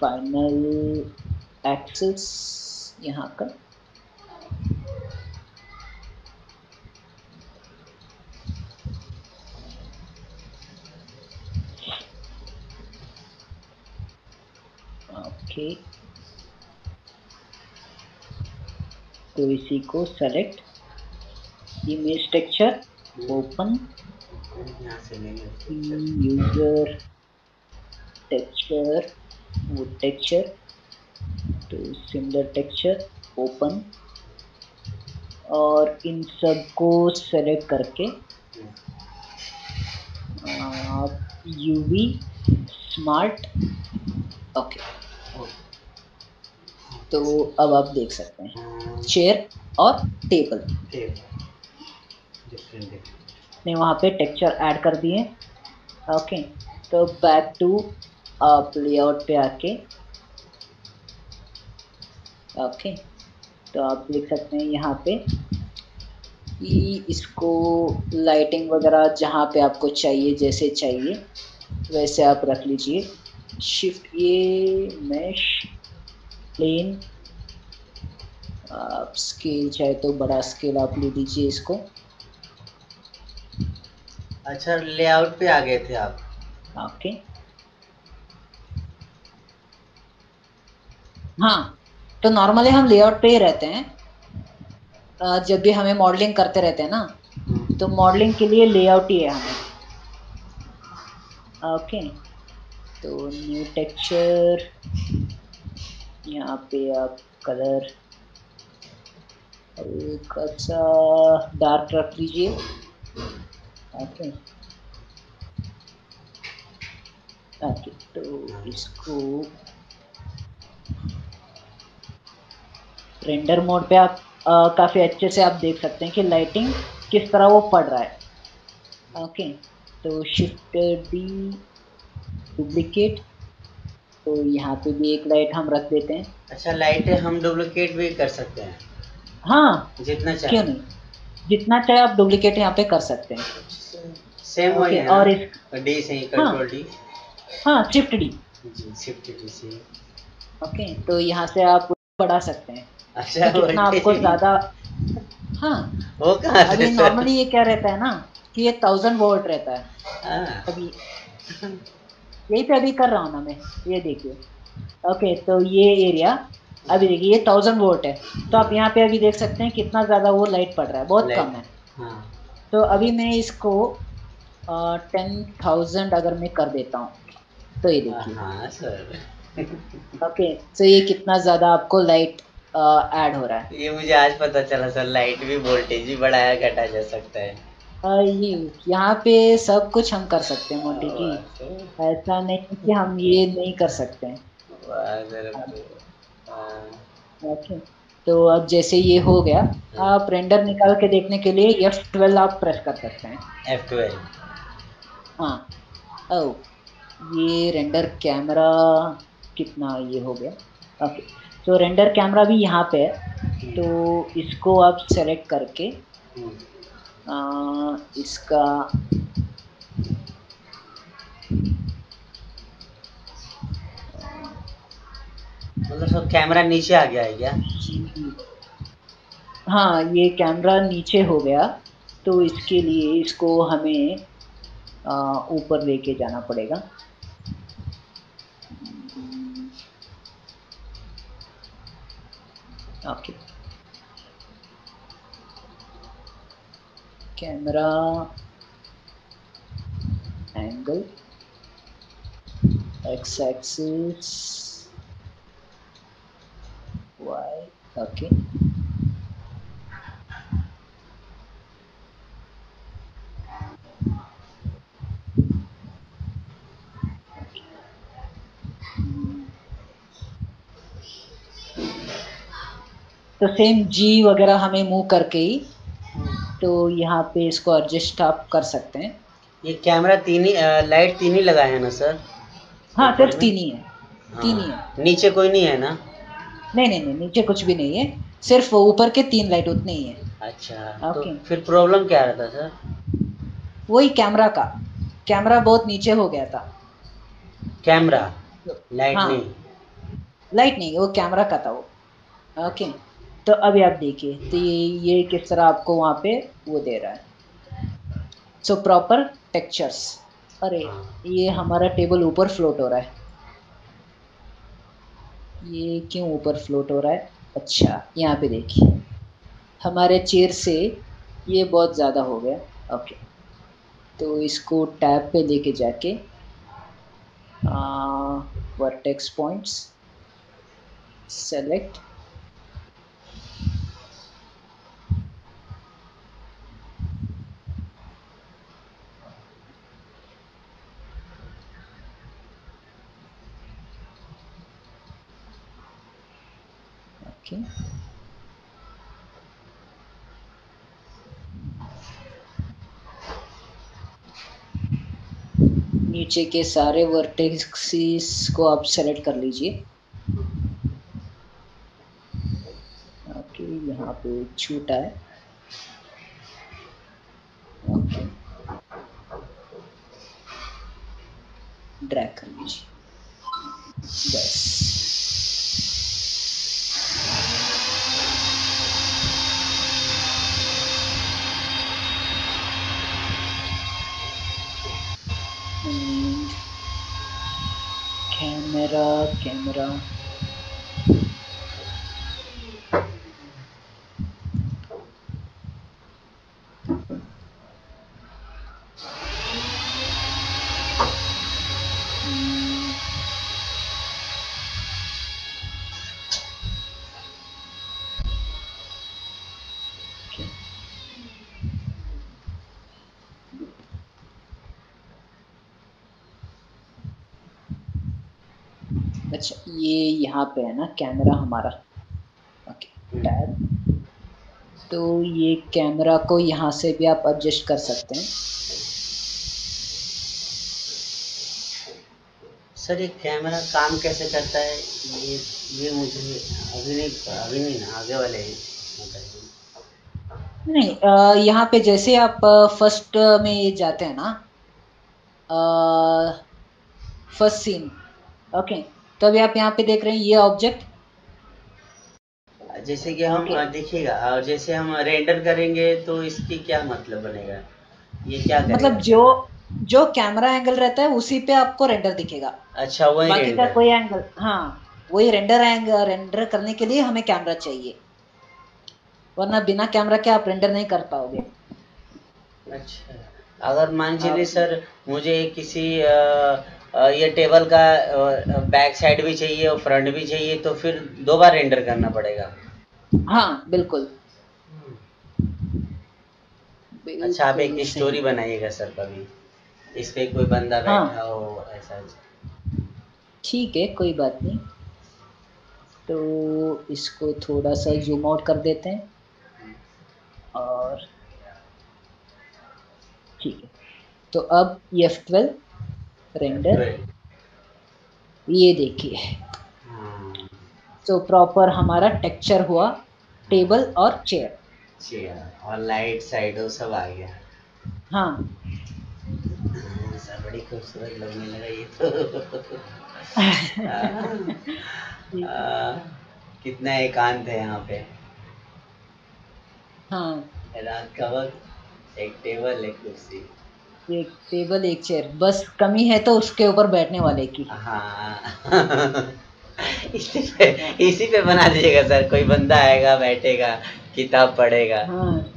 फाइनल एक्सिस यहाँ का ओके okay. तो इसी को select image texture open user texture वो टेक्चर तो सिमिलर टेक्चर ओपन और इन सबको सेलेक्ट करके, आप यूवी स्मार्ट ओके तो अब आप देख सकते हैं। चेयर और टेबल ने वहाँ पे टेक्सचर ऐड कर दिए। ओके तो बैक टू आप लेआउट पे आके। ओके तो आप देख सकते हैं यहाँ पे इसको लाइटिंग वगैरह जहाँ पे आपको चाहिए, जैसे चाहिए, वैसे आप रख लीजिए। शिफ्ट ये मैश प्लेन आप स्केल चाहे तो बड़ा स्केल आप ले लीजिए इसको। अच्छा लेआउट पे आ गए थे आप? ओके हाँ तो नॉर्मली हम लेआउट पे ही रहते हैं। जब भी हमें मॉडलिंग करते रहते हैं ना तो मॉडलिंग के लिए लेआउट ही है हमें। ओके तो न्यू टेक्सचर यहाँ पे आप कलर एक अच्छा डार्क रख लीजिए। ओके ओके तो इसको रेंडर मोड पे आप काफ़ी अच्छे से आप देख सकते हैं कि लाइटिंग किस तरह वो पड़ रहा है। ओके तो शिफ्ट डी डुप्लीकेट तो यहाँ पे भी एक लाइट हम रख देते हैं। अच्छा लाइटें हम डुप्लीकेट भी कर सकते हैं। हाँ। जितना चाहिए क्यों नहीं? जितना चाहे आप डुप्लीकेट यहाँ पे कर सकते हैं। सेम वही है और इस डी से हाँ। कंट्रोल डी हाँ शिफ्ट डी जी शिफ्ट डी से ओके तो यहाँ से आप बढ़ा सकते हैं। अच्छा तो आपको ज़्यादा हाँ। वो कहाँ अभी नॉर्मली ये क्या रहता है ना? कि ये थाउज़ेंड वोल्ट रहता है। हाँ, अभी यही पे अभी कर रहा हूँ ना मैं ये देखिए। ओके तो ये एरिया अभी देखिए ये थाउज़ेंड वोल्ट है। तो आप यहाँ पे अभी देख सकते हैं कितना ज़्यादा वो लाइट पड़ रहा है बहुत कम है। हाँ। तो अभी मैं इसको टेन थाउज़ेंड अगर मैं कर देता हूँ तो ये देखिए। हाँ ओके तो ये कितना ज़्यादा आपको लाइट ऐड हो रहा है। ये मुझे आज पता चला सर लाइट भी वोल्टेज भी बढ़ाया घटा जा सकता है। ये यहाँ पे सब कुछ हम कर सकते हैं मोटी जी। ऐसा नहीं कि हम ये नहीं कर सकते हैं। ओके। तो अब जैसे ये हो गया आप रेंडर निकाल के देखने के लिए एफ़ ट्वेल्व आप प्रेस कर सकते हैं। F12 हाँ। ओ ये रेंडर कैमरा कितना ये हो गया। ओके। तो रेंडर कैमरा भी यहाँ पे है। तो इसको आप सेलेक्ट करके हम्म, आ, इसका मतलब सब कैमरा नीचे आ गया है क्या? हाँ ये कैमरा नीचे हो गया तो इसके लिए इसको हमें ऊपर लेके जाना पड़ेगा। Okay. Camera angle X axis Y okay तो सेम जी वगैरह हमें मूव करके ही तो यहाँ पे इसको एडजस्ट आप कर सकते हैं। ये कैमरा तीन ही लाइट तीन ही लगाए हैं ना सर हाँ सिर्फ़ तीन ही है तीन ही है। हाँ, नीचे कोई नहीं है ना? नहीं नहीं नहीं नीचे कुछ भी नहीं है। सिर्फ़ ऊपर के तीन लाइट उतने ही है। अच्छा तो फिर प्रॉब्लम क्या रहता सर वही कैमरा का। कैमरा बहुत नीचे हो गया था। कैमरा लाइट हाँ। नहीं? लाइट नहीं वो कैमरा का था वो। ओके तो अभी आप देखिए तो ये ये किस तरह आपको वहाँ पे वो दे रहा है। सो प्रॉपर टेक्चर्स अरे हाँ। ये हमारा टेबल ऊपर फ्लोट हो रहा है। ये क्यों ऊपर फ्लोट हो रहा है? अच्छा यहाँ पे देखिए। हमारे चेयर से ये बहुत ज़्यादा हो गया। ओके तो इसको टैब पे लेके जाके वर्टेक्स पॉइंट्स सेलेक्ट ओके नीचे के सारे वर्टेक्सिस को आप सेलेक्ट कर लीजिए। ओके यहाँ पे छोटा है। ओके ड्रैग कर लीजिए। बस camera camera ये यहाँ पे है ना कैमरा हमारा। ओके टैब तो ये कैमरा को यहाँ से भी आप एडजस्ट कर सकते हैं। सर ये कैमरा काम कैसे करता है? ये ये मुझे अभी नहीं अभी नहीं ना आगे वाले नहीं यहाँ पे जैसे आप फ़र्स्ट में जाते हैं ना फ़र्स्ट सीन ओके तो अभी आप यहाँ पे देख रहे हैं ये ऑब्जेक्ट जैसे कि हम. देखिएगा और जैसे हम रेंडर करेंगे तो इसकी क्या मतलब बनेगा? ये क्या करेगा? मतलब जो जो कैमरा एंगल रहता है उसी पे आपको रेंडर दिखेगा। अच्छा वही बाकी का कोई एंगल हाँ वही रेंडर एंगल रेंडर करने के लिए हमें कैमरा चाहिए। वरना बिना कैमरा के आप रेंडर नहीं कर पाओगे। अच्छा। अगर मान चलिए सर मुझे किसी आ, ये टेबल का बैक साइड भी चाहिए और फ्रंट भी चाहिए तो फिर दो बार रेंडर करना पड़ेगा। हाँ बिल्कुल। अच्छा आप एक स्टोरी बनाइएगा सर कभी। इस पे कोई बंदा हाँ। बैठा हाँ। हो ऐसा ठीक है कोई बात नहीं। तो इसको थोड़ा सा जूम आउट कर देते हैं। और ठीक है। तो अब एफ़ ट्वेल्व रेंडर ये देखिए। तो प्रॉपर हमारा टेक्सचर हुआ टेबल और चेयर चेयर और लाइट साइडो सब आ गया। हाँ। बड़ी खूबसूरत लगने लगा ये तो। आ, कितना एकांत है यहाँ पे। हाँ। रात का वक्त एक टेबल एक कुर्सी। एक टेबल एक चेयर। बस कमी है तो उसके ऊपर बैठने वाले की। हाँ। इसी पे इसी पे बना दीजिएगा सर। कोई बंदा आएगा बैठेगा किताब पढ़ेगा। हाँ।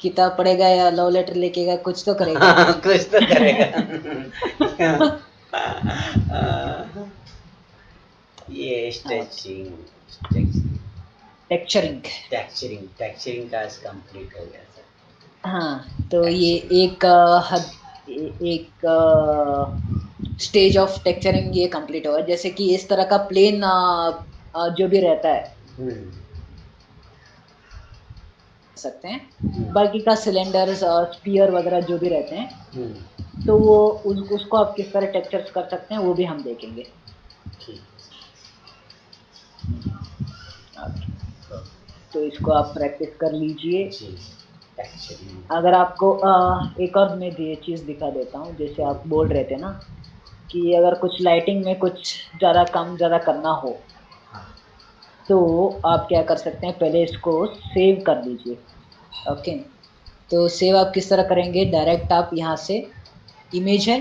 किताब पढ़ेगा या लव लेटर लेकेगा कुछ तो करेगा। हाँ, कुछ तो करेगा। ये स्ट्रेचिंग टेक्चरिंग टेक्चरिंग टेक्चरिंग का कंप्लीट हो गया। हाँ तो ये एक हद एक स्टेज ऑफ़ टेक्चरिंग ये कंप्लीट होगा जैसे कि इस तरह का प्लेन जो भी रहता है। हम्म। सकते हैं? हम्म। बाकी का सिलेंडर स्पीयर वगैरह जो भी रहते हैं। हम्म। तो वो उस, उसको आप किस तरह टेक्चर्स कर सकते हैं वो भी हम देखेंगे। तो इसको आप प्रैक्टिस कर लीजिए। अगर आपको आ, एक और मैं ये चीज़ दिखा देता हूँ जैसे आप बोल रहे थे ना कि अगर कुछ लाइटिंग में कुछ ज़्यादा कम ज़्यादा करना हो हाँ। तो आप क्या कर सकते हैं पहले इसको सेव कर लीजिए ओके तो सेव आप किस तरह करेंगे? डायरेक्ट आप यहाँ से इमेज है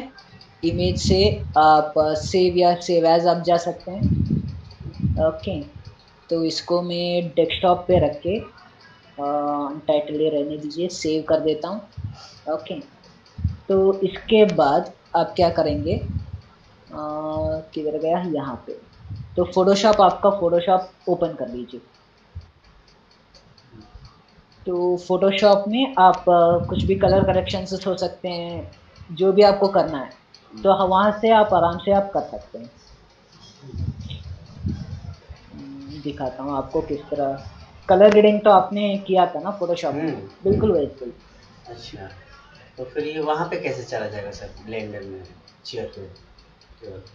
इमेज से आप सेव या सेव एज आप जा सकते हैं ओके तो इसको मैं डेस्कटॉप पे रख के टाइटल रहने दीजिए सेव कर देता हूँ। ओके तो इसके बाद आप क्या करेंगे? किधर गया? यहाँ पे। तो फोटोशॉप आपका फोटोशॉप ओपन कर लीजिए तो फोटोशॉप में आप कुछ भी कलर करेक्शन हो सकते हैं, जो भी आपको करना है तो वहाँ से आप आराम से आप कर सकते हैं। दिखाता हूँ आपको किस तरह कलर ग्रेडिंग तो आपने किया था ना फोटोशॉप में? हम्म। बिल्कुल वैसे अच्छा तो फिर ये वहाँ पे कैसे चला जाएगा सर ब्लेंडर में चेयर पे?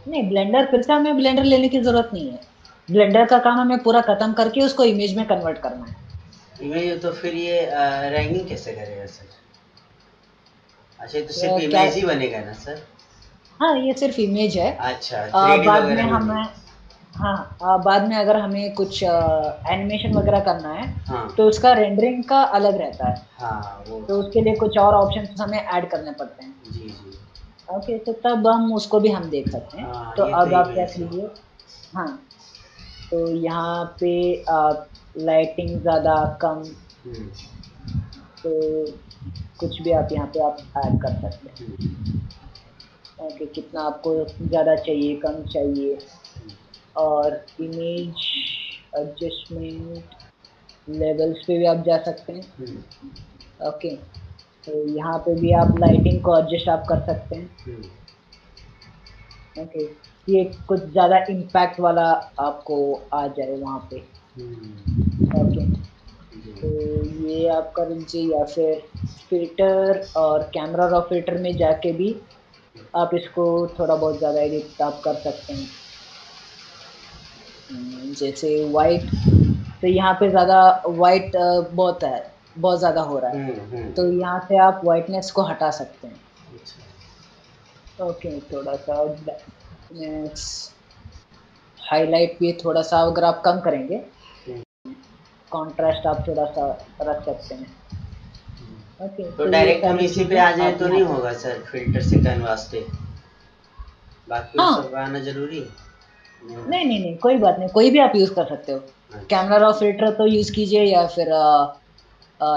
नहीं ब्लेंडर फिर से हमें ब्लेंडर लेने की ज़रूरत नहीं है। ब्लेंडर का काम हमें पूरा ख़त्म करके उसको इमेज में कन्वर्ट करना है। इमेज तो फिर ये रैंकिंग कैसे करेगा सर? अच्छा तो सिर्फ़ इमेज ही बनेगा ना सर? हाँ ये सिर्फ़ इमेज है। अच्छा बाद में हमें हाँ आ, बाद में अगर हमें कुछ एनिमेशन वगैरह करना है हाँ. तो उसका रेंडरिंग का अलग रहता है। हाँ, वो। तो उसके लिए कुछ और ऑप्शन हमें ऐड करने पड़ते हैं। जी जी। ओके तो तब हम उसको भी हम देख सकते हैं। हाँ, तो अब आप क्या कीजिए हाँ। तो यहाँ पे आप लाइटिंग ज़्यादा कम। हम्म। तो कुछ भी आप यहाँ पे आप ऐड कर सकते हैं। Okay hmm. कितना आपको ज़्यादा चाहिए कम चाहिए। और इमेज एडजस्टमेंट लेवल्स पे भी आप जा सकते हैं। Okay hmm. तो यहाँ पे भी आप लाइटिंग को एडजस्ट आप कर सकते हैं। ओके ये कुछ ज़्यादा इम्पैक्ट वाला आपको आ जाए वहाँ पे। ओके तो ये आप कर लीजिए या फिर फ़िल्टर और कैमरा रॉ फ़िल्टर में जाके भी आप इसको थोड़ा बहुत ज़्यादा एडिट आप कर सकते हैं। हम्म, जैसे वाइट तो यहाँ पे ज़्यादा वाइट बहुत है बहुत ज़्यादा हो रहा है। हम्म, हम्म। तो यहाँ से आप वाइटनेस को हटा सकते हैं। अच्छा। ओके थोड़ा सा हाईलाइट भी थोड़ा सा अगर आप कम करेंगे कंट्रास्ट आप थोड़ा सा रख सकते हैं। ओके तो, तो डायरेक्ट हम इसी पे आ जाए तो नहीं होगा सर फ़िल्टर से कैनवास पे। बाकी हाँ। सब आना ज़रूरी है? नहीं नहीं नहीं कोई बात नहीं कोई भी आप यूज़ कर सकते हो। कैमरा रॉ फ़िल्टर तो यूज़ कीजिए या फिर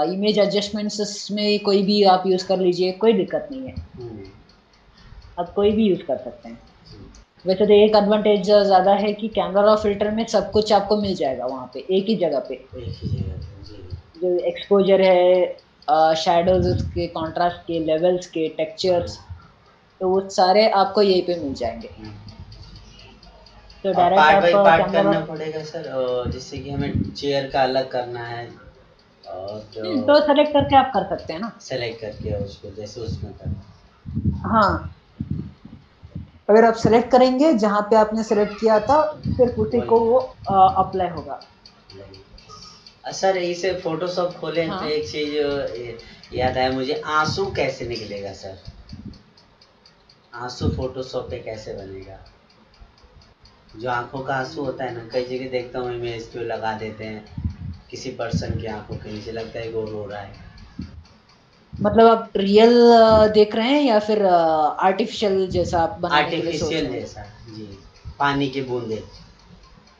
इमेज एडजस्टमेंट्स में कोई भी आप यूज़ कर लीजिए कोई दिक्कत नहीं है। हम्म। आप कोई भी यूज़ कर सकते हैं। वैसे तो एक एडवांटेज ज़्यादा है कि कैमरा रॉ फ़िल्टर में सब कुछ आपको मिल जाएगा वहाँ पे एक ही जगह पे। जो। एक्सपोजर है शेडोज के कॉन्ट्रास्ट के लेवल्स के टेक्सचर्स तो वो सारे आपको यहीं पे मिल जाएँगे। तो डायरेक्ट पार्ट बाय पार्ट करना पड़ेगा सर जिससे कि हमें चेयर का अलग करना है और जो तो सेलेक्ट करके आप कर सकते हैं ना। सेलेक्ट करके उसको जैसे उसमें करना हाँ। अगर आप सेलेक्ट करेंगे जहाँ पे आपने सेलेक्ट किया था फिर उसी को वो अप्लाई होगा। सर इसे फोटोशॉप खोले हाँ? तो एक चीज़ याद आया मुझे आँसू कैसे निकलेगा सर? आँसू फोटोशॉप पे कैसे बनेगा? जो आँखों का आँसू होता है ना कई जगह देखता हूँ इमेज पे लगा देते हैं किसी पर्सन की आँखों के नीचे लगता है वो रो रहा है। मतलब आप रियल देख रहे हैं या फिर आर्टिफिशियल जैसा आप आर्टिफिशियल जैसा जी। पानी की बूंदे।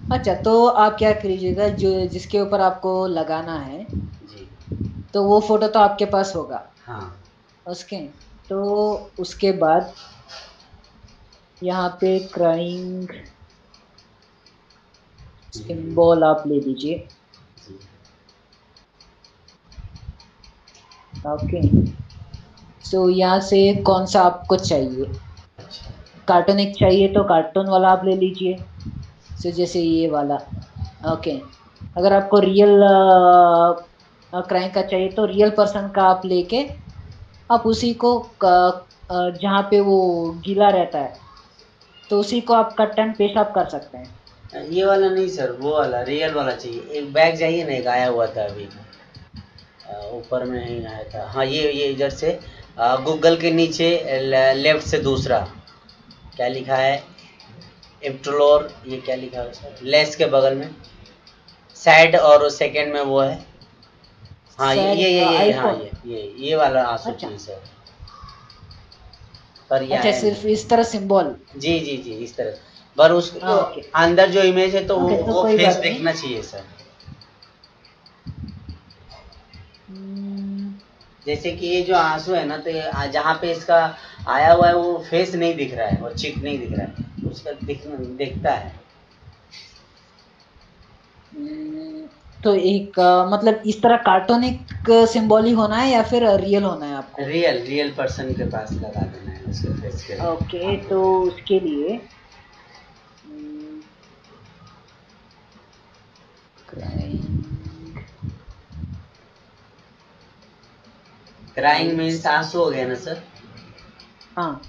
अच्छा तो आप क्या करिएगा जो जिसके ऊपर आपको लगाना है जी। तो वो फ़ोटो तो आपके पास होगा। हाँ। उसके तो उसके बाद यहाँ पे क्राइंग सिंबल आप ले लीजिए। ओके सो यहाँ से कौन सा आपको चाहिए? कार्टून एक चाहिए तो कार्टून वाला आप ले लीजिए। सो so, जैसे ये वाला। Okay okay. अगर आपको रियल क्राइम का चाहिए तो रियल पर्सन का आप लेके आप उसी को जहाँ पे वो गीला रहता है तो उसी को आप कट एंड पेस्ट आप कर सकते हैं। ये वाला नहीं सर वो वाला रियल वाला चाहिए। एक बैग चाहिए ना एक आया हुआ था अभी। ऊपर में ही आया था। हाँ ये ये इधर से। गूगल के नीचे लेफ़्ट से दूसरा। क्या लिखा है? इप्टलोर ये क्या लिखा है सर? लेस के बगल में। साइड और सेकंड में वो है। हाँ ये ये ये ये हाँ ये ये ये वाला आँसू अच्छा। चीज़ है पर ये अच्छा सिर्फ़ इस तरह सिंबल जी जी जी इस तरह। पर उस हाँ, अंदर जो इमेज है तो वो तो वो फेस देखना चाहिए सर जैसे कि ये जो आँसू है ना तो जहाँ पे इसका आया हुआ है वो फेस नहीं दिख रहा है और चिक नहीं दिख रहा है. उसका दिख दिखता है. तो एक मतलब इस तरह कार्टूनिक सिंबल होना है या फिर रियल होना है आपको? रियल रियल पर्सन के पास लगा देना है उसके फेस के ओके okay, तो उसके लिए क्राइंग मीन्स आँसू हो गया ना सर हाँ।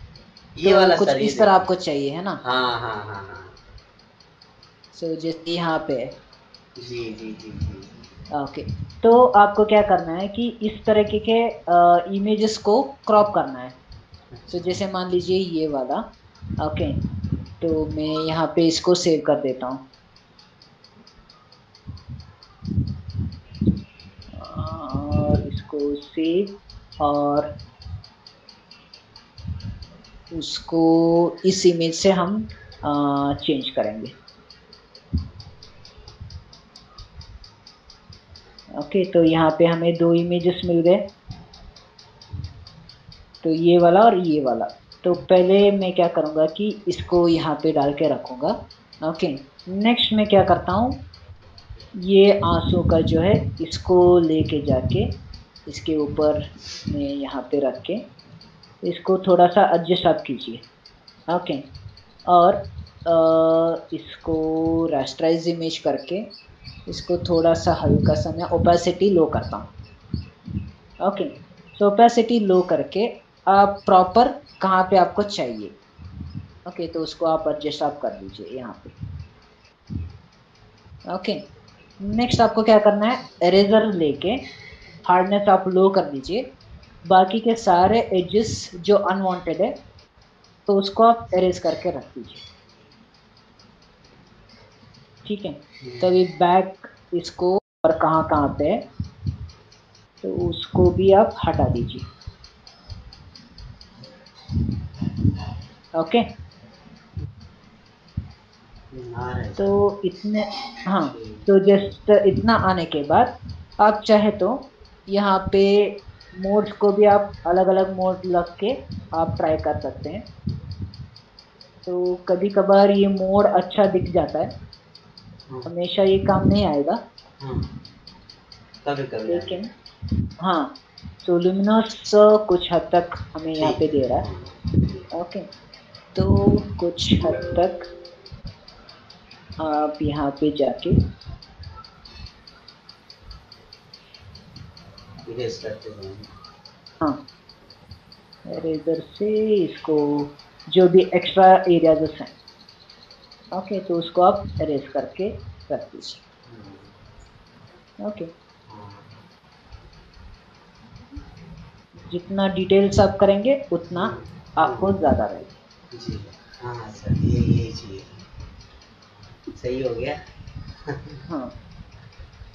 ये तो वाला कुछ इस तरह आपको चाहिए है ना? हाँ हाँ हाँ हाँ। सो so, जैसे यहाँ पे। जी जी जी जी। ओके तो आपको क्या करना है कि इस तरह के के इमेजेस को क्रॉप करना है। तो जैसे मान लीजिए ये वाला। ओके तो मैं यहाँ पे इसको सेव कर देता हूँ। सेव और उसको इस इमेज से हम चेंज करेंगे। ओके तो यहाँ पे हमें दो इमेजेस मिल गए। तो ये वाला और ये वाला। तो पहले मैं क्या करूँगा कि इसको यहाँ पे डाल के रखूँगा। ओके नेक्स्ट मैं क्या करता हूँ, ये आँसू का जो है, इसको लेके जाके इसके ऊपर मैं यहाँ पे रख के इसको थोड़ा सा एडजस्ट आप कीजिए। ओके और आ, इसको रेस्टराइज इमेज करके इसको थोड़ा सा हल्का सा मैं ओपेसिटी लो करता हूँ। ओके सो ओपेसिटी लो करके आप प्रॉपर कहाँ पे आपको चाहिए। ओके तो उसको आप एडजस्ट आप कर लीजिए यहाँ पे। ओके नेक्स्ट आपको क्या करना है? एरेजर लेके हार्डनेस आप लो कर दीजिए। बाकी के सारे एजेस जो अनवांटेड है तो उसको आप एरेज करके रख दीजिए। ठीक है? तभी बैक इसको और कहाँ कहाँ पे है तो उसको भी आप हटा दीजिए। ओके तो इतने हाँ तो जस्ट इतना आने के बाद आप चाहे तो यहाँ पे मोड्स को भी आप अलग अलग मोड लग के आप ट्राई कर सकते हैं। तो कभी कभार ये मोड अच्छा दिख जाता है। हाँ। हमेशा ये काम नहीं आएगा। हाँ। कभी कभी लेकिन हाँ तो लुमिनस कुछ हद तक हमें यहाँ पे दे रहा है। ओके तो कुछ हद तक आप यहाँ पे जाके हाँ इधर से इसको जो भी एक्स्ट्रा एरियाज़ हैं। ओके तो उसको आप अरेज करके रख दीजिए। ओके जितना डिटेल्स आप करेंगे उतना आपको ज़्यादा रहेगा। जी। हाँ सर ये यही चाहिए। सही हो गया। हाँ।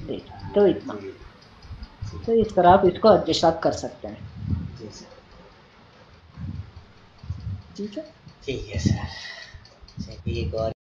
तो इतना। तो इस तरह आप इसको एडजस्ट कर सकते हैं। ठीक है? ठीक है सर। एक और